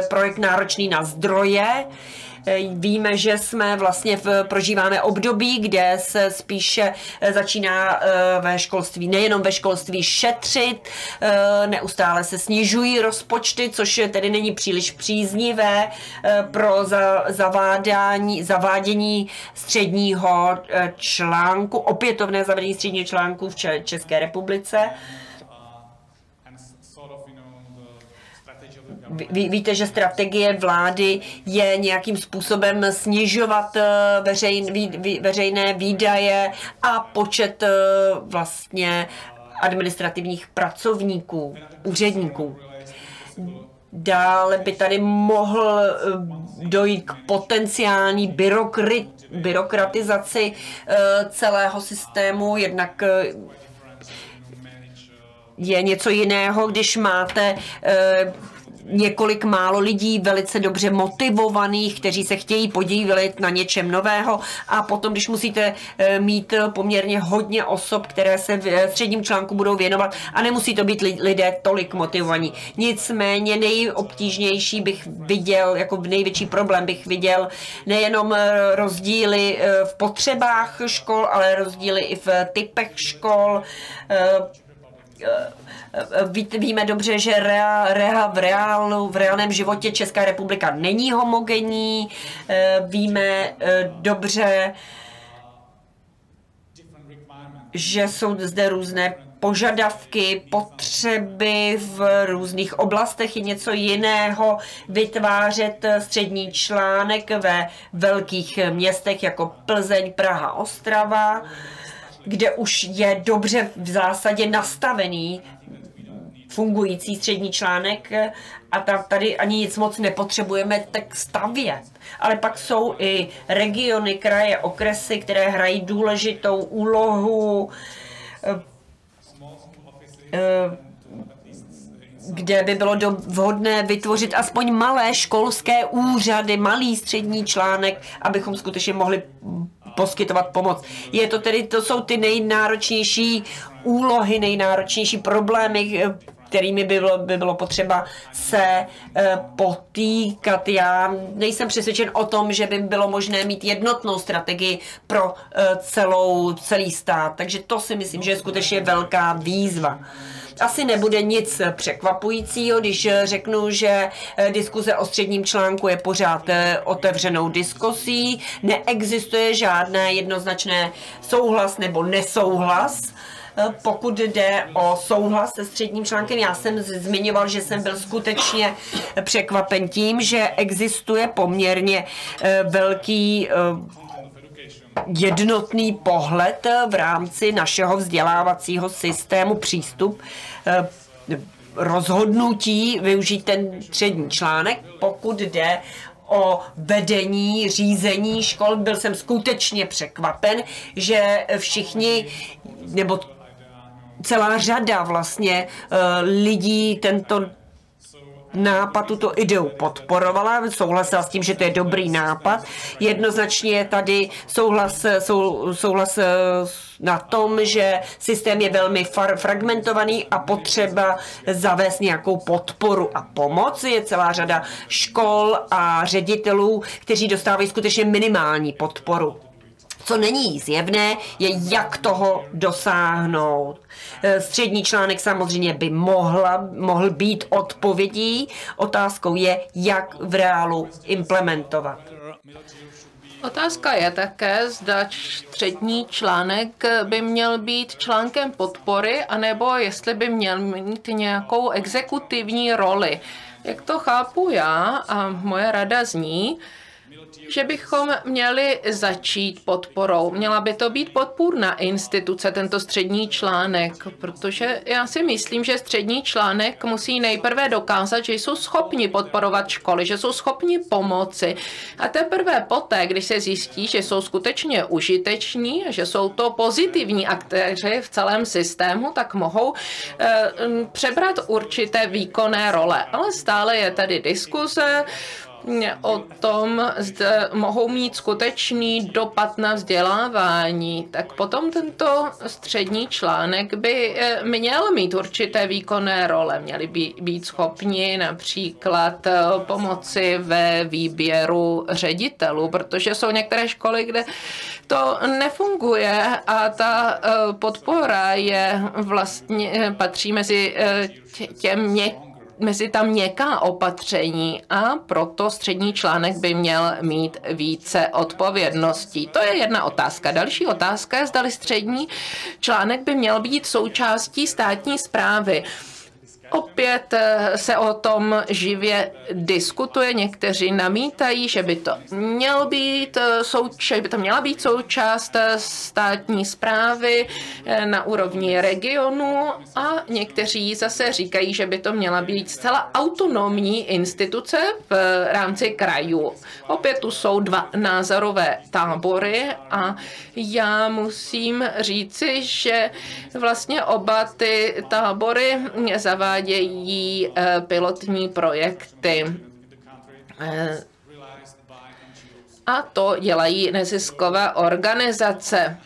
projekt náročný na zdroje, Eh, víme, že jsme vlastně v, prožíváme období, kde se spíše eh, začíná eh, ve školství, nejenom ve školství šetřit, neustále se snižují rozpočty, což tedy není příliš příznivé pro zavádání, zavádění středního článku, opětovné zavedení středního článku v České republice. Ví, víte, že strategie vlády je nějakým způsobem snižovat eh, veřejn, vý, veřejné výdaje a počet eh, vlastně administrativních pracovníků, úředníků. Dále by tady mohl eh, dojít k potenciální byrokry, byrokratizaci celého systému, jednak je něco jiného, když máte několik málo lidí velice dobře motivovaných, kteří se chtějí podívat na něčem nového a potom, když musíte eh, mít poměrně hodně osob, které se v eh, středním článku budou věnovat a nemusí to být lidé tolik motivovaní. Nicméně nejobtížnější bych viděl, jako největší problém bych viděl nejenom eh, rozdíly v potřebách škol, ale rozdíly i v typech škol, Víme dobře, že rea, rea, v, reálu, v reálném životě Česká republika není homogenní. Eh, víme eh, dobře, že jsou zde různé požadavky, potřeby v různých oblastech je něco jiného vytvářet střední článek ve velkých městech jako Plzeň, Praha, Ostrava, kde už je dobře v zásadě nastavený fungující střední článek a tam tady ani nic moc nepotřebujeme tak stavět. Ale pak jsou i regiony, kraje, okresy, které hrají důležitou úlohu kde by bylo do, vhodné vytvořit aspoň malé školské úřady, malý střední článek, abychom skutečně mohli poskytovat pomoc. Je to tedy, to jsou ty nejnáročnější úlohy, nejnáročnější problémy, kterými by bylo, by bylo potřeba se e, potýkat. Já nejsem přesvědčen o tom, že by bylo možné mít jednotnou strategii pro e, celou, celý stát. Takže to si myslím, že je skutečně velká výzva. Asi nebude nic překvapujícího, když řeknu, že eh, diskuze o středním článku je pořád otevřenou diskusí. Neexistuje žádné jednoznačné souhlas nebo nesouhlas pokud jde o souhlas se středním článkem, já jsem zmiňoval, že jsem byl skutečně překvapen tím, že existuje poměrně eh, velký eh, jednotný pohled v rámci našeho vzdělávacího systému, přístup eh, rozhodnutí využít ten střední článek, pokud jde o vedení, řízení škol. Byl jsem skutečně překvapen, že všichni, nebo celá řada vlastně uh, lidí tento nápad, tuto ideu podporovala, souhlasila s tím, že to je dobrý nápad. Jednoznačně je tady souhlas, sou, souhlas eh, na tom, že systém je velmi far, fragmentovaný a potřeba zavést nějakou podporu a pomoc. Je celá řada škol a ředitelů, kteří dostávají skutečně minimální podporu Co není zjevné, je, jak toho dosáhnout. Eh, střední článek samozřejmě by mohla, mohl být odpovědí. Otázkou je, jak v reálu implementovat. Otázka je také, zda střední článek by měl být článkem podpory, anebo jestli by měl mít nějakou exekutivní roli. Jak to chápu já a moje rada zní, že bychom měli začít podporou. Měla by to být podpůrná instituce, tento střední článek, protože já si myslím, že střední článek musí nejprve dokázat, že jsou schopni podporovat školy, že jsou schopni pomoci. A teprve poté, když se zjistí, že jsou skutečně užiteční, že jsou to pozitivní aktéři v celém systému, tak mohou eh, přebrat určité výkonné role. Ale stále je tady diskuze, o tom, zda mohou mít skutečný dopad na vzdělávání, tak potom tento střední článek by eh, měl mít určité výkonné role. Měli by být schopni například eh, pomoci ve výběru ředitelů, protože jsou některé školy, kde to nefunguje a ta eh, podpora je vlastně patří mezi těm něk mezi tam měkká opatření a proto střední článek by měl mít více odpovědností. To je jedna otázka. Další otázka je, zdali střední článek by měl být součástí státní zprávy. Opět eh, se o tom živě diskutuje. Někteří namítají, že by to měl být eh, souč- by to měla být součást eh, státní zprávy na úrovni regionu a někteří zase říkají, že by to měla být zcela autonomní instituce v rámci krajů. Opět tu jsou dva názorové tábory a já musím říci, že vlastně oba ty tábory zavádějí zavádějí eh, pilotní projekty. Eh, a to dělají neziskové organizace.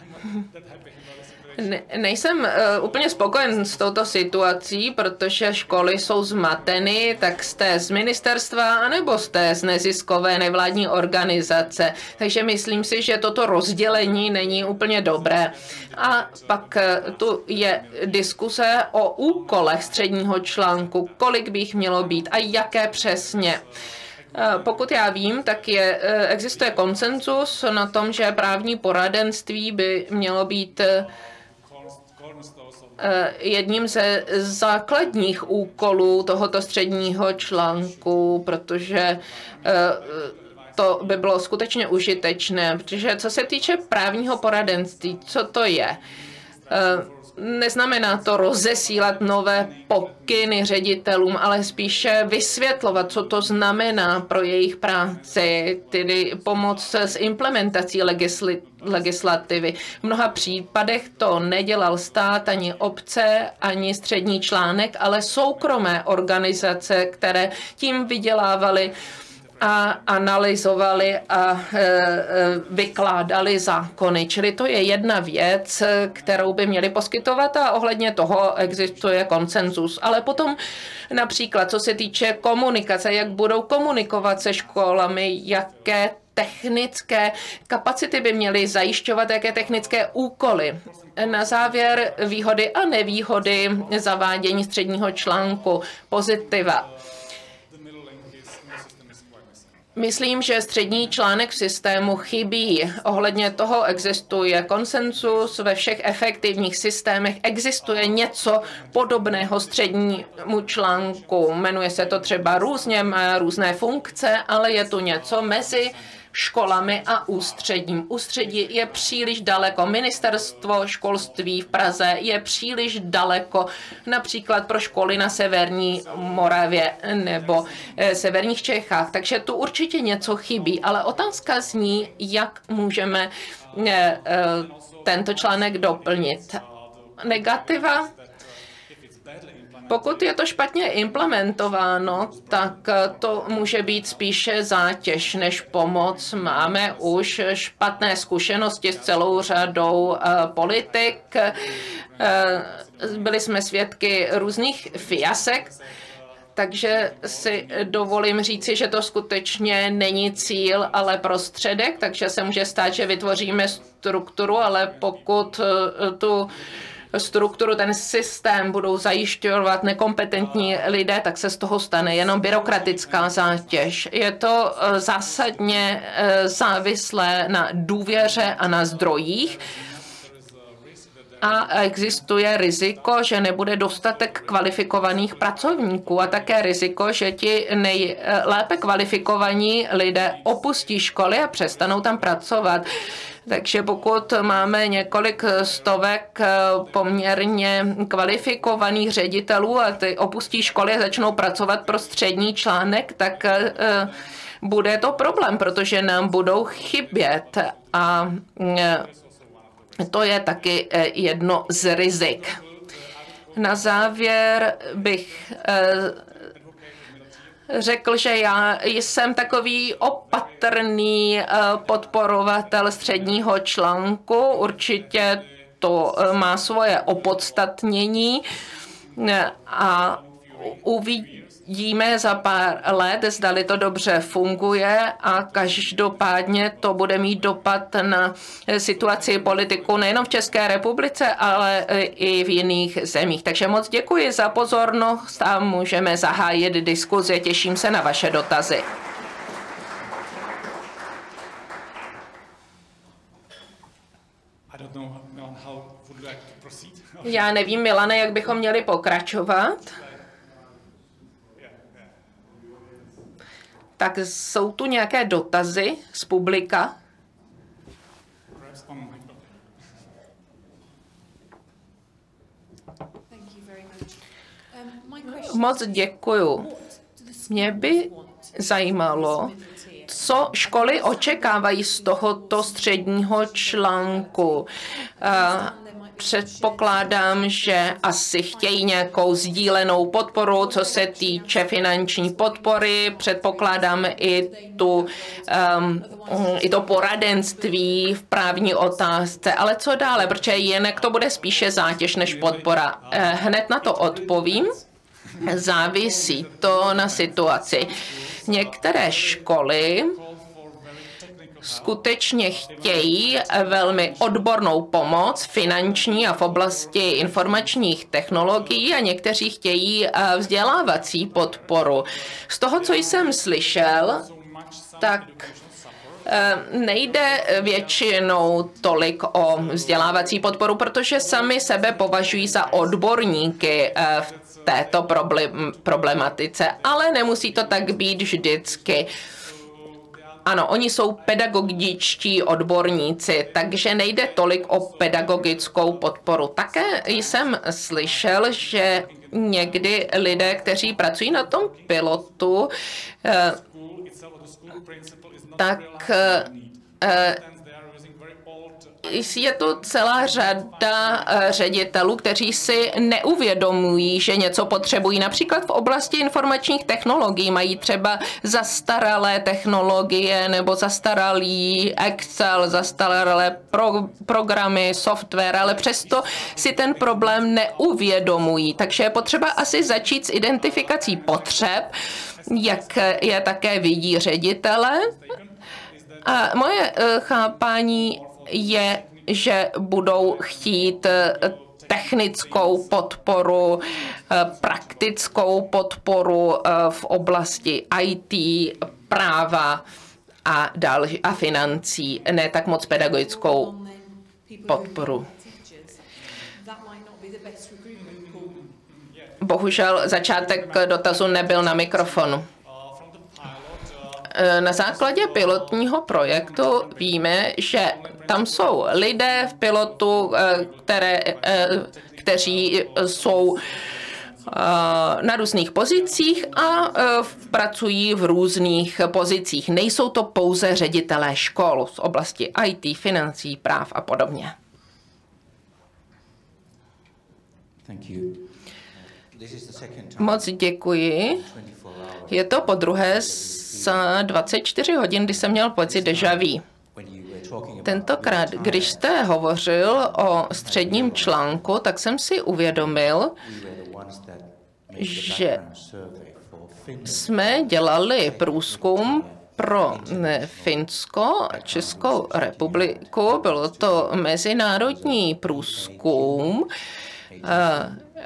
Ne, nejsem uh, úplně spokojen s touto situací, protože školy jsou zmateny, tak jste z ministerstva anebo jste z neziskové nevládní organizace. Takže myslím si, že toto rozdělení není úplně dobré. A pak uh, tu je diskuse o úkolech středního článku, kolik by jich mělo být a jaké přesně. Uh, pokud já vím, tak je, existuje konsenzus na tom, že právní poradenství by mělo být Eh, jedním ze základních úkolů tohoto středního článku, protože eh, to by bylo skutečně užitečné, protože co se týče právního poradenství, co to je? Eh, neznamená to rozesílat nové pokyny ředitelům, ale spíše vysvětlovat, co to znamená pro jejich práci, tedy pomoc s implementací legisli- legislativy. V mnoha případech to nedělal stát, ani obce, ani střední článek, ale soukromé organizace, které tím vydělávaly a analyzovali a e, e, vykládali zákony. Čili to je jedna věc, kterou by měli poskytovat a ohledně toho existuje konsenzus. Ale potom například, co se týče komunikace, jak budou komunikovat se školami, jaké technické kapacity by měly zajišťovat, jaké technické úkoly. Na závěr výhody a nevýhody zavádění středního článku pozitiva. Myslím, že střední článek v systému chybí. Ohledně toho existuje konsensus ve všech efektivních systémech. Existuje něco podobného střednímu článku. Jmenuje se to třeba různě, má různé funkce, ale je tu něco mezi školami a ústředním. Ústředí je příliš daleko. Ministerstvo školství v Praze je příliš daleko například pro školy na severní Moravě nebo eh, severních Čechách. Takže tu určitě něco chybí, ale otázka zní, jak můžeme eh, eh, tento článek doplnit. Negativa pokud je to špatně implementováno, tak to může být spíše zátěž než pomoc. Máme už špatné zkušenosti s celou řadou eh, politik. Eh, byli jsme svědky různých fiasek takže si dovolím říci, že to skutečně není cíl, ale prostředek, takže se může stát, že vytvoříme strukturu, ale pokud eh, tu strukturu, ten systém budou zajišťovat nekompetentní lidé, tak se z toho stane jenom byrokratická zátěž. Je to eh, zásadně eh, závislé na důvěře a na zdrojích a existuje riziko, že nebude dostatek kvalifikovaných pracovníků a také riziko, že ti nejlépe kvalifikovaní lidé opustí školy a přestanou tam pracovat. Takže pokud máme několik stovek poměrně kvalifikovaných ředitelů a ty opustí školy a začnou pracovat pro střední článek, tak eh, bude to problém, protože nám budou chybět a eh, to je taky eh, jedno z rizik. Na závěr bych eh, řekl, že já jsem takový opatrný eh, podporovatel středního článku. Určitě to má svoje opodstatnění a uvidíme, Uvidíme za pár let, zdali to dobře funguje a každopádně to bude mít dopad na situaci politiku nejenom v České republice, ale i v jiných zemích. Takže moc děkuji za pozornost a můžeme zahájit diskuzi. Těším se na vaše dotazy. Já nevím, Milane, jak bychom měli pokračovat. Tak jsou tu nějaké dotazy z publika? Moc děkuju. Mě by zajímalo, co školy očekávají z tohoto středního článku. Předpokládám, že asi chtějí nějakou sdílenou podporu, co se týče finanční podpory. Předpokládám i, tu, um, i to poradenství v právní otázce. Ale co dále? Protože jinak to bude spíše zátěž než podpora. Eh, hned na to odpovím. Závisí to na situaci. Některé školy skutečně chtějí velmi odbornou pomoc, finanční a v oblasti informačních technologií a někteří chtějí eh, vzdělávací podporu. Z toho, co jsem slyšel, tak eh, nejde většinou tolik o vzdělávací podporu, protože sami sebe považují za odborníky eh, v této problematice, ale nemusí to tak být vždycky. Ano, oni jsou pedagogičtí odborníci, takže nejde tolik o pedagogickou podporu. Také jsem slyšel, že někdy lidé, kteří pracují na tom pilotu, eh, tak eh, je to celá řada eh, ředitelů, kteří si neuvědomují, že něco potřebují. Například v oblasti informačních technologií mají třeba zastaralé technologie nebo zastaralý Excel, zastaralé pro, programy, software, ale přesto si ten problém neuvědomují. Takže je potřeba asi začít s identifikací potřeb, jak je také vidí ředitele. A moje eh, chápání je, že budou chtít eh, technickou podporu, eh, praktickou podporu eh, v oblasti IT, práva a, dal, a financí, ne tak moc pedagogickou podporu. Bohužel začátek dotazu nebyl na mikrofonu. Eh, na základě pilotního projektu víme, že tam jsou lidé v pilotu, eh, které, eh, kteří jsou na různých pozicích a pracují v různých pozicích. Nejsou to pouze ředitelé škol z oblasti IT, financí, práv a podobně. Moc děkuji. Je to po druhé za 24 hodin, kdy jsem měl pocit deja vu. Tentokrát, když jste hovořil o středním článku, tak jsem si uvědomil, že jsme dělali průzkum pro Finsko, Českou republiku. Bylo to mezinárodní průzkum.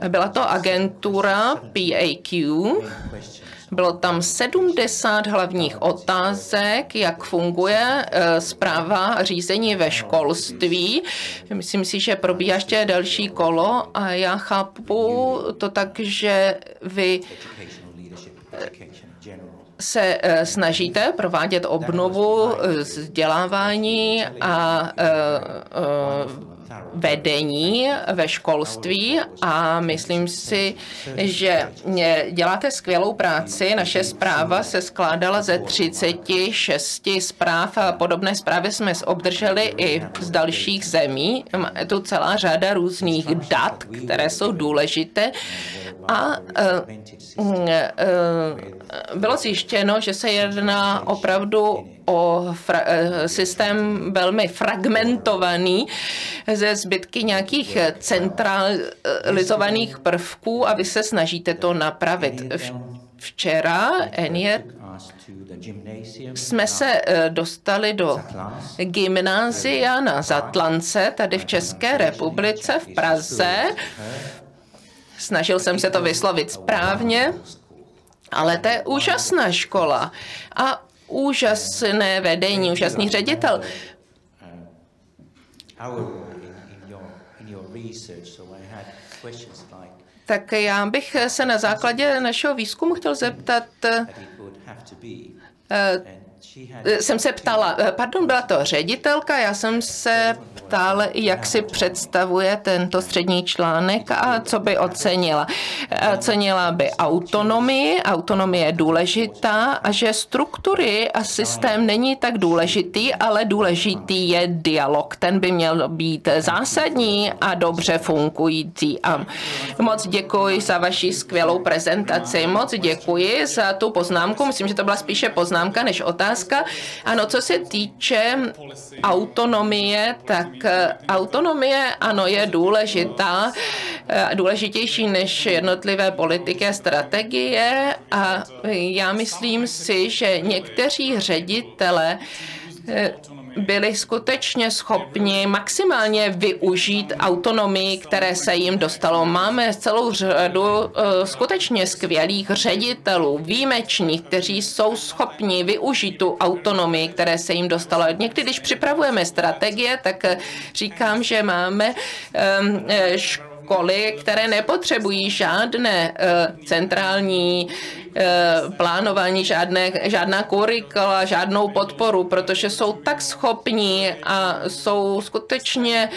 Byla to agentura PAQ. Bylo tam 70 hlavních otázek, jak funguje zpráva a řízení ve školství. Myslím si, že probíhá ještě další kolo a já chápu to tak, že vy se eh, snažíte provádět obnovu eh, vzdělávání a eh, vedení ve školství a myslím si, že děláte skvělou práci. Naše zpráva se skládala ze 36 zpráv a podobné zprávy jsme obdrželi i z dalších zemí. Je tu celá řada různých dat, které jsou důležité a bylo zjištěno, že se jedná opravdu o fra- systém velmi fragmentovaný ze zbytky nějakých centralizovaných prvků a vy se snažíte to napravit. Včera Enier jsme se eh, dostali do gymnázia na Zatlance, tady v České republice, v Praze. Snažil jsem se to vyslovit správně, ale to je úžasná škola a úžasné vedení, úžasný ředitel. Tak já bych se na základě našeho výzkumu chtěl zeptat, jsem se ptala, pardon, byla to ředitelka, já jsem se ptal, jak si představuje tento střední článek a co by ocenila. Ocenila by autonomii, autonomie je důležitá a že struktury a systém není tak důležitý, ale důležitý je dialog. Ten by měl být zásadní a dobře fungující. A moc děkuji za vaši skvělou prezentaci. Moc děkuji za tu poznámku. Myslím, že to byla spíše poznámka než otázka. Ano, co se týče autonomie, tak autonomie, ano, je důležitá, důležitější než jednotlivé politiky a strategie. A já myslím si, že někteří ředitele byli skutečně schopni maximálně využít autonomii, které se jim dostalo. Máme celou řadu uh, skutečně skvělých ředitelů, výjimečných, kteří jsou schopni využít tu autonomii, které se jim dostalo. Někdy, když připravujeme strategie, tak eh, říkám, že máme um, školy, které nepotřebují žádné uh, centrální uh, plánování, žádné, žádná kurikula, žádnou podporu, protože jsou tak schopní a jsou skutečně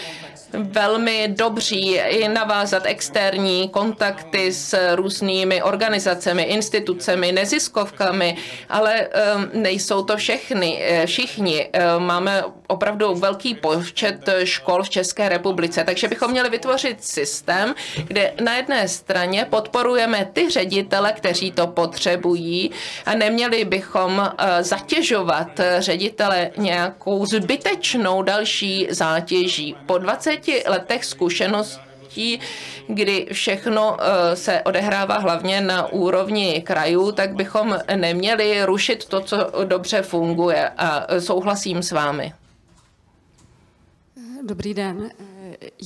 velmi dobří i navázat externí kontakty s různými organizacemi, institucemi, neziskovkami, ale nejsou to všechny, eh, všichni. Um, máme opravdu velký počet škol v České republice, takže bychom měli vytvořit systém, kde na jedné straně podporujeme ty ředitele, kteří to potřebují a neměli bychom uh, zatěžovat ředitele nějakou zbytečnou další zátěží. Po 20 deseti letech zkušeností, kdy všechno eh, se odehrává hlavně na úrovni krajů, tak bychom neměli rušit to, co dobře funguje. A souhlasím s vámi. Dobrý den,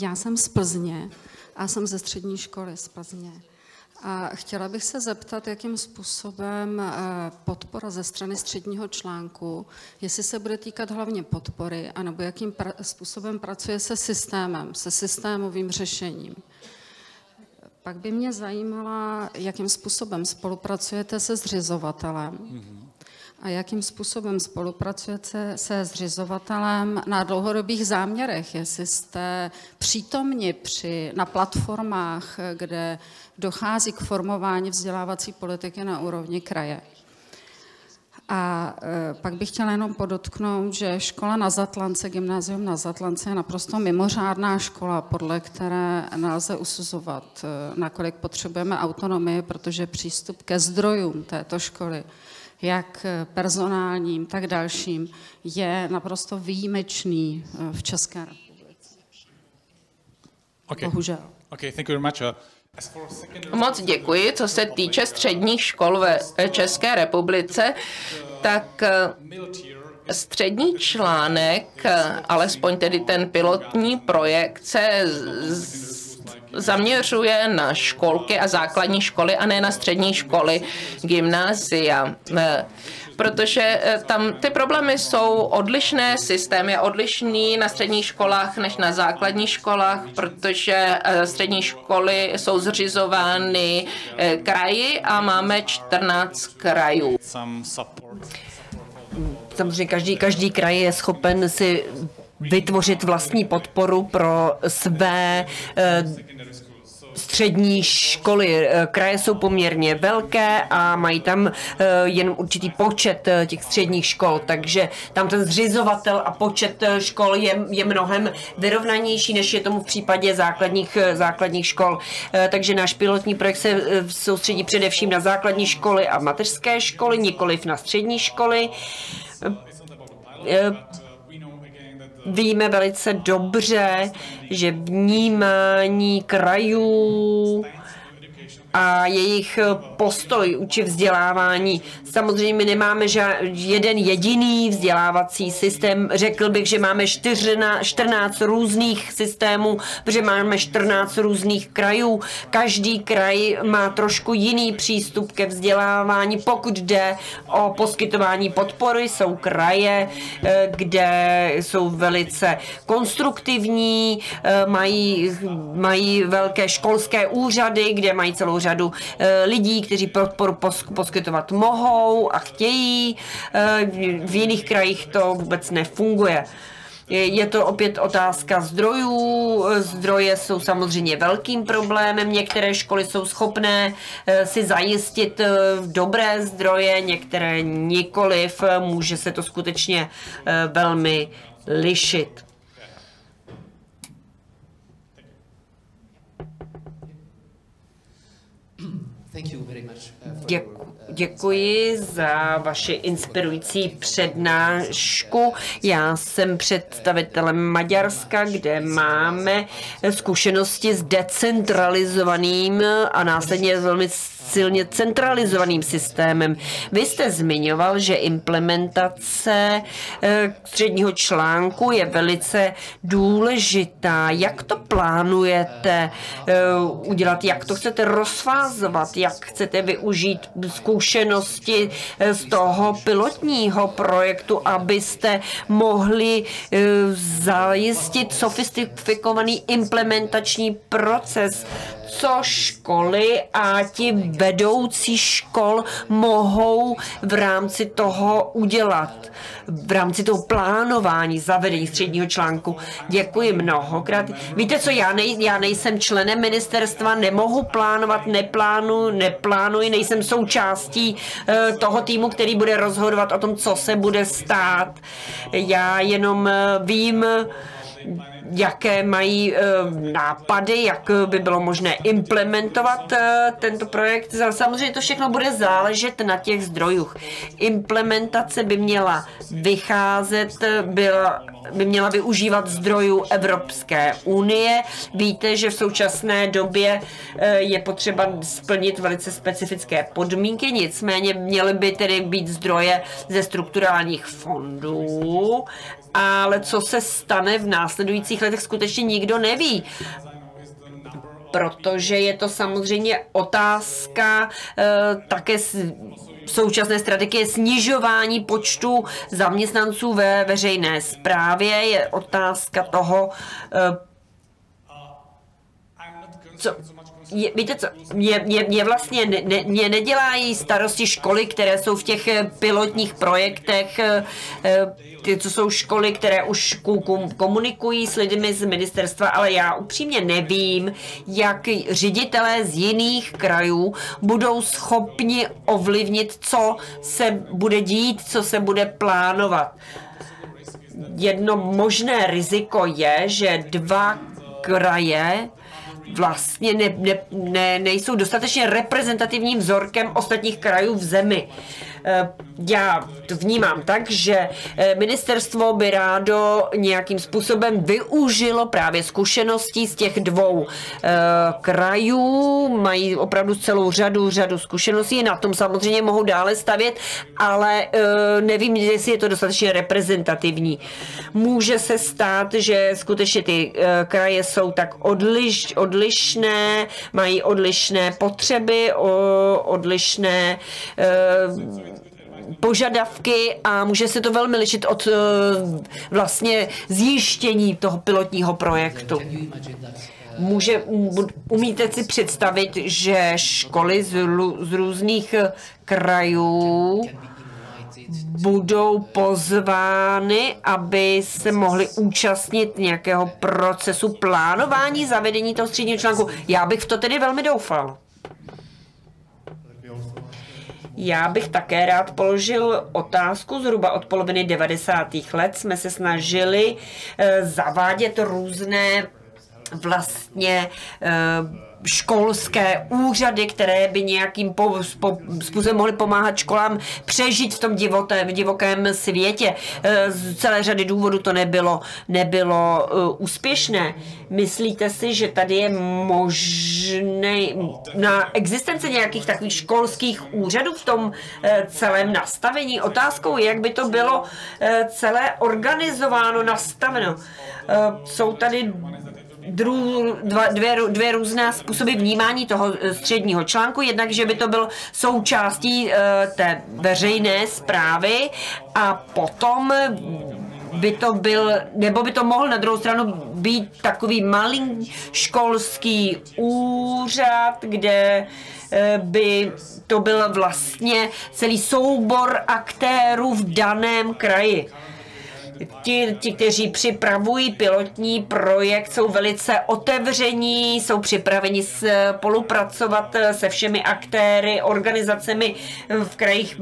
já jsem z Plzně a jsem ze střední školy z Plzně. A chtěla bych se zeptat, jakým způsobem eh, podpora ze strany středního článku, jestli se bude týkat hlavně podpory, anebo jakým pra- způsobem pracuje se systémem, se systémovým řešením. Pak by mě zajímala, jakým způsobem spolupracujete se zřizovatelem a jakým způsobem spolupracujete se zřizovatelem na dlouhodobých záměrech, jestli jste přítomni při, na platformách, kde dochází k formování vzdělávací politiky na úrovni kraje. A e, pak bych chtěla jenom podotknout, že škola na Zatlance, gymnázium na Zatlance je naprosto mimořádná škola, podle které nelze usuzovat, e, nakolik potřebujeme autonomii, protože přístup ke zdrojům této školy, jak personálním, tak dalším, je naprosto výjimečný e, v České republice. Okay. Bohužel. Okay, thank you very much. Uh, Moc děkuji. Co se týče středních škol ve České republice, tak eh, střední článek, eh, alespoň tedy ten pilotní projekt, se zaměřuje na školky a základní školy a ne na střední školy, gymnázia. Eh, protože tam ty problémy jsou odlišné, systém je odlišný na středních školách než na základních školách, protože střední školy jsou zřizovány kraji a máme 14 krajů. Samozřejmě každý, každý kraj je schopen si vytvořit vlastní podporu pro své eh, střední školy. Eh, kraje jsou poměrně velké a mají tam eh, jen určitý počet těch středních škol, takže tam ten zřizovatel a počet škol je, je mnohem vyrovnanější, než je tomu v případě základních, základních škol. Takže náš pilotní projekt se soustředí především na základní školy a mateřské školy, nikoliv na střední školy. Víme velice dobře, že vnímání krajů a jejich postoj uči vzdělávání. Samozřejmě my nemáme jeden jediný vzdělávací systém. Řekl bych, že máme 14 různých systémů, protože máme 14 různých krajů. Každý kraj má trošku jiný přístup ke vzdělávání. Pokud jde o poskytování podpory, jsou kraje, eh, kde jsou velice konstruktivní, eh, mají, mají velké školské úřady, kde mají celou řadu eh, lidí, kteří podporu poskytovat mohou a chtějí. Eh, v jiných krajích to vůbec nefunguje. Je to opět otázka zdrojů. Zdroje jsou samozřejmě velkým problémem. Některé školy jsou schopné eh, si zajistit dobré zdroje, některé nikoliv. Může se to skutečně velmi lišit. Děkuji. Děkuji za vaši inspirující přednášku. Já jsem představitelem Maďarska, kde máme zkušenosti s decentralizovaným a následně velmi silně centralizovaným systémem. Vy jste zmiňoval, že implementace eh, středního článku je velice důležitá. Jak to plánujete eh, udělat? Jak to chcete rozfázovat? Jak chcete využít zkušenosti eh, z toho pilotního projektu, abyste mohli zajistit sofistikovaný implementační proces co školy a ti vedoucí škol mohou v rámci toho udělat, v rámci toho plánování zavedení středního článku. Děkuji mnohokrát. Víte co, já, nej, já nejsem členem ministerstva, nemohu plánovat, neplánu, neplánuji, nejsem součástí uh, toho týmu, který bude rozhodovat o tom, co se bude stát. Já jenom uh, vím, jaké mají eh, nápady, jak by bylo možné implementovat eh, tento projekt. Samozřejmě to všechno bude záležet na těch zdrojích. Implementace by měla vycházet, byla, by měla využívat zdrojů Evropské unie. Víte, že v současné době eh, je potřeba splnit velice specifické podmínky, nicméně měly by tedy být zdroje ze strukturálních fondů ale co se stane v následujících letech, skutečně nikdo neví. Protože je to samozřejmě otázka e, také s, současné strategie snižování počtu zaměstnanců ve veřejné správě, je otázka toho, e, co, je, víte co, mě, mě, mě vlastně ne, mě nedělají starosti školy, které jsou v těch eh, pilotních projektech, eh, ty, co jsou školy, které už komunikují s lidmi z ministerstva, ale já upřímně nevím, jak ředitelé z jiných krajů budou schopni ovlivnit, co se bude dít, co se bude plánovat. Jedno možné riziko je, že dva kraje vlastně ne, ne, ne, nejsou dostatečně reprezentativním vzorkem ostatních krajů v zemi. Eh, já to vnímám tak, že eh, ministerstvo by rádo nějakým způsobem využilo právě zkušeností z těch dvou eh, krajů. Mají opravdu celou řadu, řadu zkušeností. Na tom samozřejmě mohou dále stavět, ale nevím, jestli je to dostatečně reprezentativní. Může se stát, že skutečně ty kraje jsou tak odliš, odlišné, mají odlišné potřeby, odlišné požadavky a může se to velmi lišit od eh, vlastně zjištění toho pilotního projektu. Může, umíte si představit, že školy z, z různých eh, krajů budou pozvány, aby se mohli účastnit nějakého procesu plánování zavedení toho středního článku. Já bych v to tedy velmi doufal. Já bych také rád položil otázku. Zhruba od poloviny 90. let jsme se snažili eh, zavádět různé vlastně eh, školské úřady, které by nějakým po, po, způsobem mohly pomáhat školám přežít v tom divoté, v divokém světě. Eh, z celé řady důvodů to nebylo, nebylo uh, úspěšné. Myslíte si, že tady je možné na existence nějakých takových školských úřadů v tom uh, celém nastavení? Otázkou je, jak by to bylo celé organizováno, nastaveno. Jsou tady dru, dva, dvě, dvě různé způsoby vnímání toho eh, středního článku. Jednak, že by to byl součástí uh, té veřejné zprávy a potom by to byl, nebo by to mohl na druhou stranu být takový malý školský úřad, kde eh, by to byl vlastně celý soubor aktérů v daném kraji ti, ti, kteří připravují pilotní projekt, jsou velice otevření, jsou připraveni spolupracovat se všemi aktéry, organizacemi v krajích,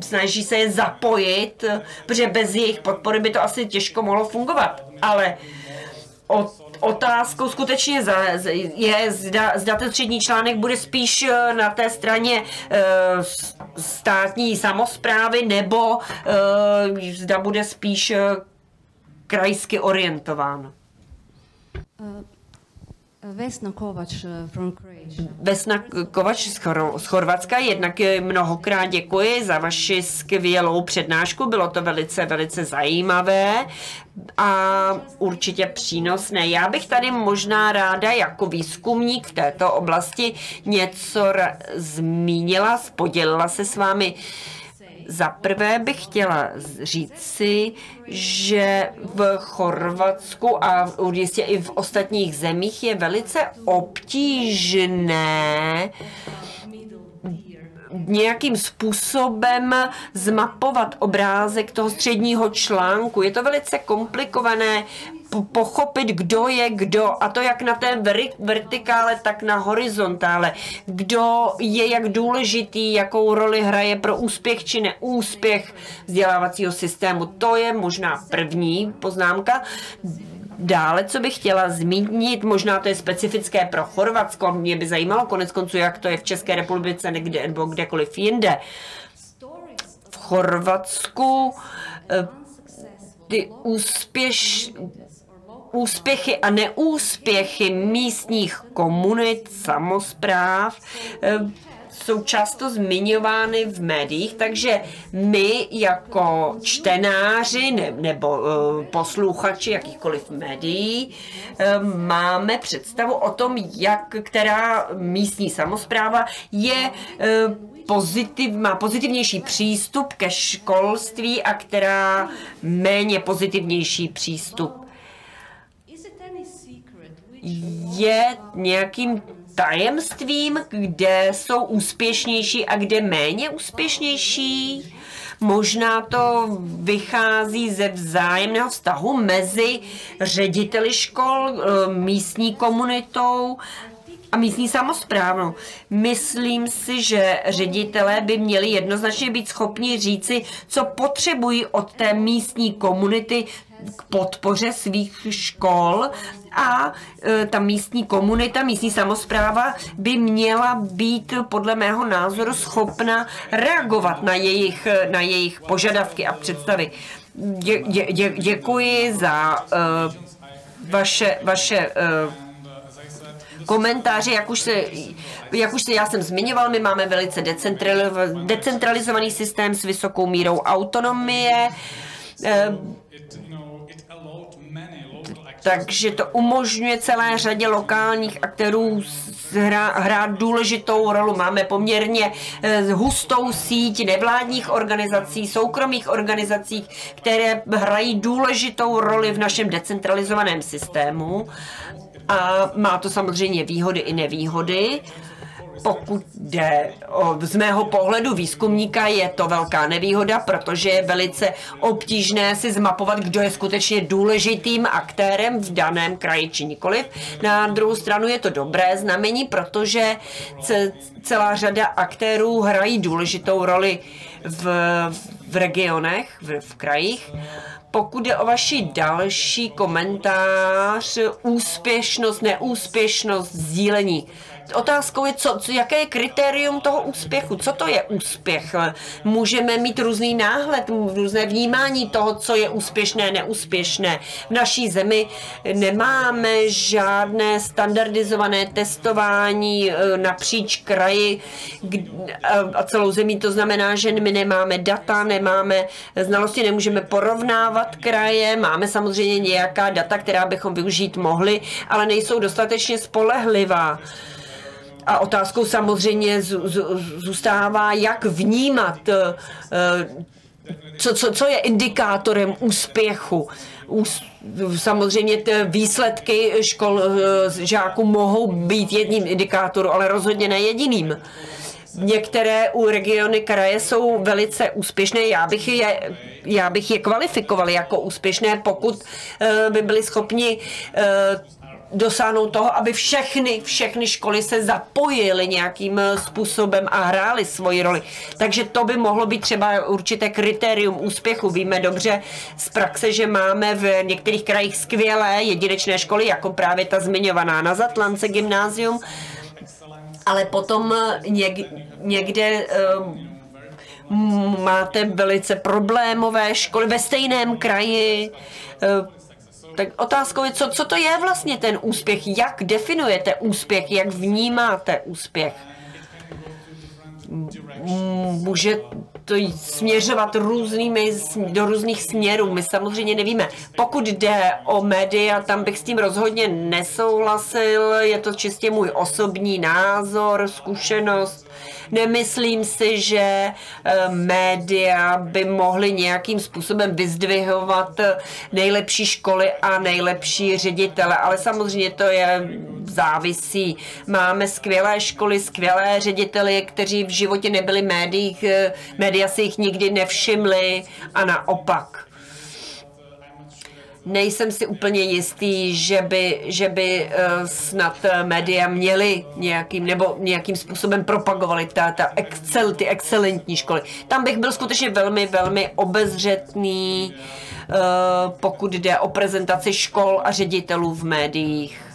snaží se je zapojit, protože bez jejich podpory by to asi těžko mohlo fungovat. Ale o otázkou skutečně je, zda, zda ten střední článek bude spíš eh, na té straně eh, státní samozprávy, nebo eh, zda bude spíš krajsky orientován. Vesna Kovač from Croatia. Vesna Kovač z, z Chorvatska, jednak mnohokrát děkuji za vaši skvělou přednášku, bylo to velice, velice zajímavé a určitě přínosné. Já bych tady možná ráda jako výzkumník v této oblasti něco zmínila, podělila se s vámi uh, za prvé bych chtěla říci, že v Chorvatsku a jistě i v ostatních zemích je velice obtížné nějakým způsobem zmapovat obrázek toho středního článku. Je to velice komplikované pochopit, kdo je kdo, a to jak na té vertikále, tak na horizontále. Kdo je jak důležitý, jakou roli hraje pro úspěch či neúspěch vzdělávacího systému. To je možná první poznámka. Dále, co bych chtěla zmínit, možná to je specifické pro Chorvatsko, mě by zajímalo konec konců, jak to je v České republice někde, nebo kdekoliv jinde. V Chorvatsku eh, ty úspěš, úspěchy a neúspěchy místních komunit, samozpráv eh, jsou často zmiňovány v médiích, takže my jako čtenáři ne, nebo uh, posluchači jakýchkoliv médií uh, máme představu o tom, jak která místní samozpráva je uh, pozitiv, má pozitivnější přístup ke školství a která méně pozitivnější přístup je nějakým tajemstvím, kde jsou úspěšnější a kde méně úspěšnější? Možná to vychází ze vzájemného vztahu mezi řediteli škol, eh, místní komunitou a místní samozprávou. Myslím si, že ředitelé by měli jednoznačně být schopni říci, co potřebují od té místní komunity, k podpoře svých škol a e, ta místní komunita, místní samozpráva by měla být podle mého názoru schopna reagovat na jejich, na jejich požadavky a představy. Dě, dě, dě, děkuji za uh, vaše, vaše uh, komentáře, jak už, se, jak už se já jsem zmiňoval, my máme velice decentralizovaný systém s vysokou mírou autonomie. Uh, takže to umožňuje celé řadě lokálních aktérů hrát důležitou roli. Máme poměrně eh, hustou síť nevládních organizací, soukromých organizací, které hrají důležitou roli v našem decentralizovaném systému. A má to samozřejmě výhody i nevýhody. Pokud jde o, z mého pohledu výzkumníka, je to velká nevýhoda, protože je velice obtížné si zmapovat, kdo je skutečně důležitým aktérem v daném kraji či nikoliv. Na druhou stranu je to dobré znamení, protože celá řada aktérů hrají důležitou roli v, v regionech, v, v krajích. Pokud je o vaši další komentář, úspěšnost, neúspěšnost, sdílení otázkou je, co, co, jaké je kritérium toho úspěchu, co to je úspěch. Můžeme mít různý náhled, různé vnímání toho, co je úspěšné, neúspěšné. V naší zemi nemáme žádné standardizované testování e, napříč kraji a celou zemí. To znamená, že my nemáme data, nemáme znalosti, nemůžeme porovnávat kraje, máme samozřejmě nějaká data, která bychom využít mohli, ale nejsou dostatečně spolehlivá. A otázkou samozřejmě zůstává, jak vnímat, eh, co, co, co je indikátorem úspěchu. Samozřejmě ty výsledky škol eh, žáků mohou být jedním indikátorem, ale rozhodně ne jediným. Některé u regiony kraje jsou velice úspěšné. Já bych je, já bych je kvalifikoval jako úspěšné, pokud eh, by byli schopni dosáhnout toho, aby všechny, všechny školy se zapojily nějakým eh, způsobem a hrály svoji roli. Takže to by mohlo být třeba určité kritérium úspěchu. Víme dobře z praxe, že máme v některých krajích skvělé jedinečné školy, jako právě ta zmiňovaná na Zatlance gymnázium, ale potom eh, něk, někde um, máte velice problémové školy ve stejném kraji, tak otázkou je, co, co to je vlastně ten úspěch, jak definujete úspěch, jak vnímáte úspěch. Může to směřovat různými, do různých směrů. My samozřejmě nevíme. Pokud jde o média, tam bych s tím rozhodně nesouhlasil. Je to čistě můj osobní názor, zkušenost. Nemyslím si, že eh, média by mohly nějakým způsobem vyzdvihovat eh, nejlepší školy a nejlepší ředitele, ale samozřejmě to je závisí. Máme skvělé školy, skvělé ředitele, kteří v životě nebyli médiích, eh, média si jich nikdy nevšimli a naopak nejsem si úplně jistý, že by, že by uh, snad eh, média měly nějakým, nebo nějakým způsobem propagovali ta, ta excel, ty excelentní školy. Tam bych byl skutečně velmi, velmi obezřetný, uh, pokud jde o prezentaci škol a ředitelů v médiích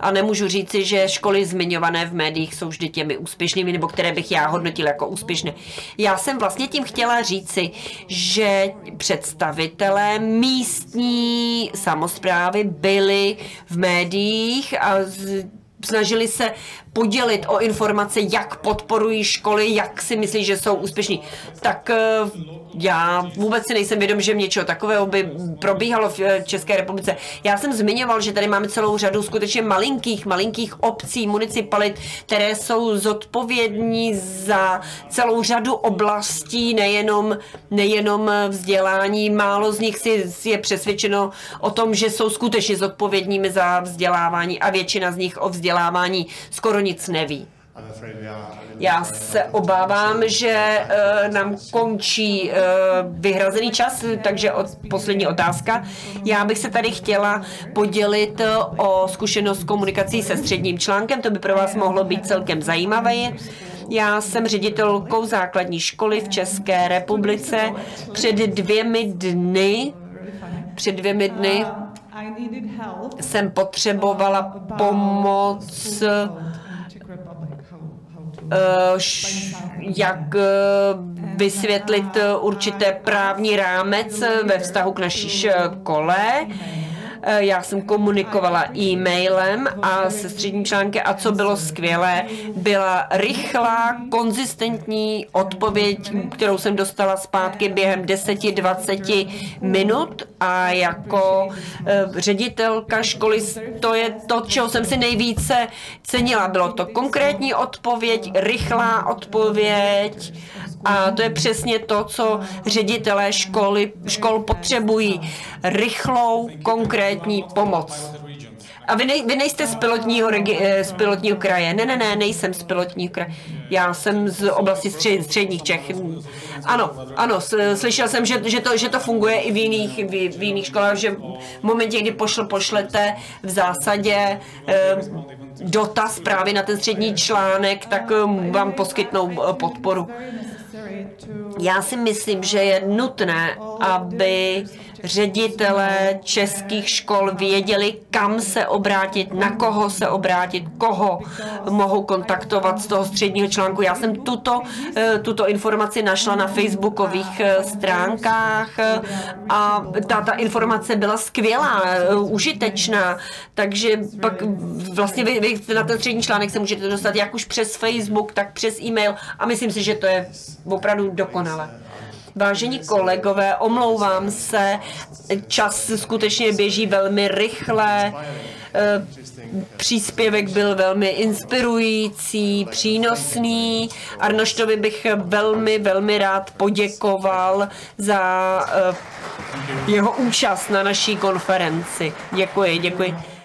a nemůžu říci, že školy zmiňované v médiích jsou vždy těmi úspěšnými, nebo které bych já hodnotil jako úspěšné. Já jsem vlastně tím chtěla říci, že představitelé místní samozprávy byli v médiích a snažili se podělit o informace, jak podporují školy, jak si myslí, že jsou úspěšní. Tak eh, já vůbec si nejsem vědom, že něčeho takového by probíhalo v eh, České republice. Já jsem zmiňoval, že tady máme celou řadu skutečně malinkých, malinkých obcí, municipalit, které jsou zodpovědní za celou řadu oblastí, nejenom, nejenom vzdělání. Málo z nich si je přesvědčeno o tom, že jsou skutečně zodpovědními za vzdělávání a většina z nich o vzdělávání skoro nic neví. Já se obávám, že uh, nám končí uh, vyhrazený čas, takže od, poslední otázka. Já bych se tady chtěla podělit uh, o zkušenost komunikací se středním článkem, to by pro vás mohlo být celkem zajímavé. Já jsem ředitelkou základní školy v České republice. Před dvěmi dny před dvěmi dny jsem potřebovala pomoc jak vysvětlit určité právní rámec ve vztahu k naší škole. Eh, já jsem komunikovala e-mailem a se středním článkem a co bylo skvělé, byla rychlá, konzistentní odpověď, kterou jsem dostala zpátky během 10-20 minut a jako eh, ředitelka školy to je to, čeho jsem si nejvíce cenila. Bylo to konkrétní odpověď, rychlá odpověď a to je přesně to, co ředitelé školy, škol potřebují. Rychlou, konkrétní pomoc. A vy, nej, vy nejste z pilotního, regi, eh, z pilotního kraje. Ne, ne, ne, nejsem z pilotního kraje. Já jsem z oblasti střed, středních Čech. Ano, ano, slyšel jsem, že, že, to, že to funguje i v jiných, v, v jiných školách, že v momentě, kdy pošl, pošlete v zásadě eh, dotaz právě na ten střední článek, tak eh, vám poskytnou eh, podporu. Já si myslím, že je nutné, aby ředitelé českých škol věděli, kam se obrátit, na koho se obrátit, koho mohou kontaktovat z toho středního článku. Já jsem tuto, eh, tuto informaci našla na facebookových eh, stránkách eh, a ta, ta informace byla skvělá, užitečná, takže pak vlastně vy, vy na ten střední článek se můžete dostat jak už přes Facebook, tak přes e-mail a myslím si, že to je opravdu dokonale. Vážení kolegové, omlouvám se, čas skutečně běží velmi rychle. Eh, příspěvek byl velmi inspirující, přínosný. Arnoštovi bych velmi, velmi rád poděkoval za eh, jeho účast na naší konferenci. Děkuji, děkuji.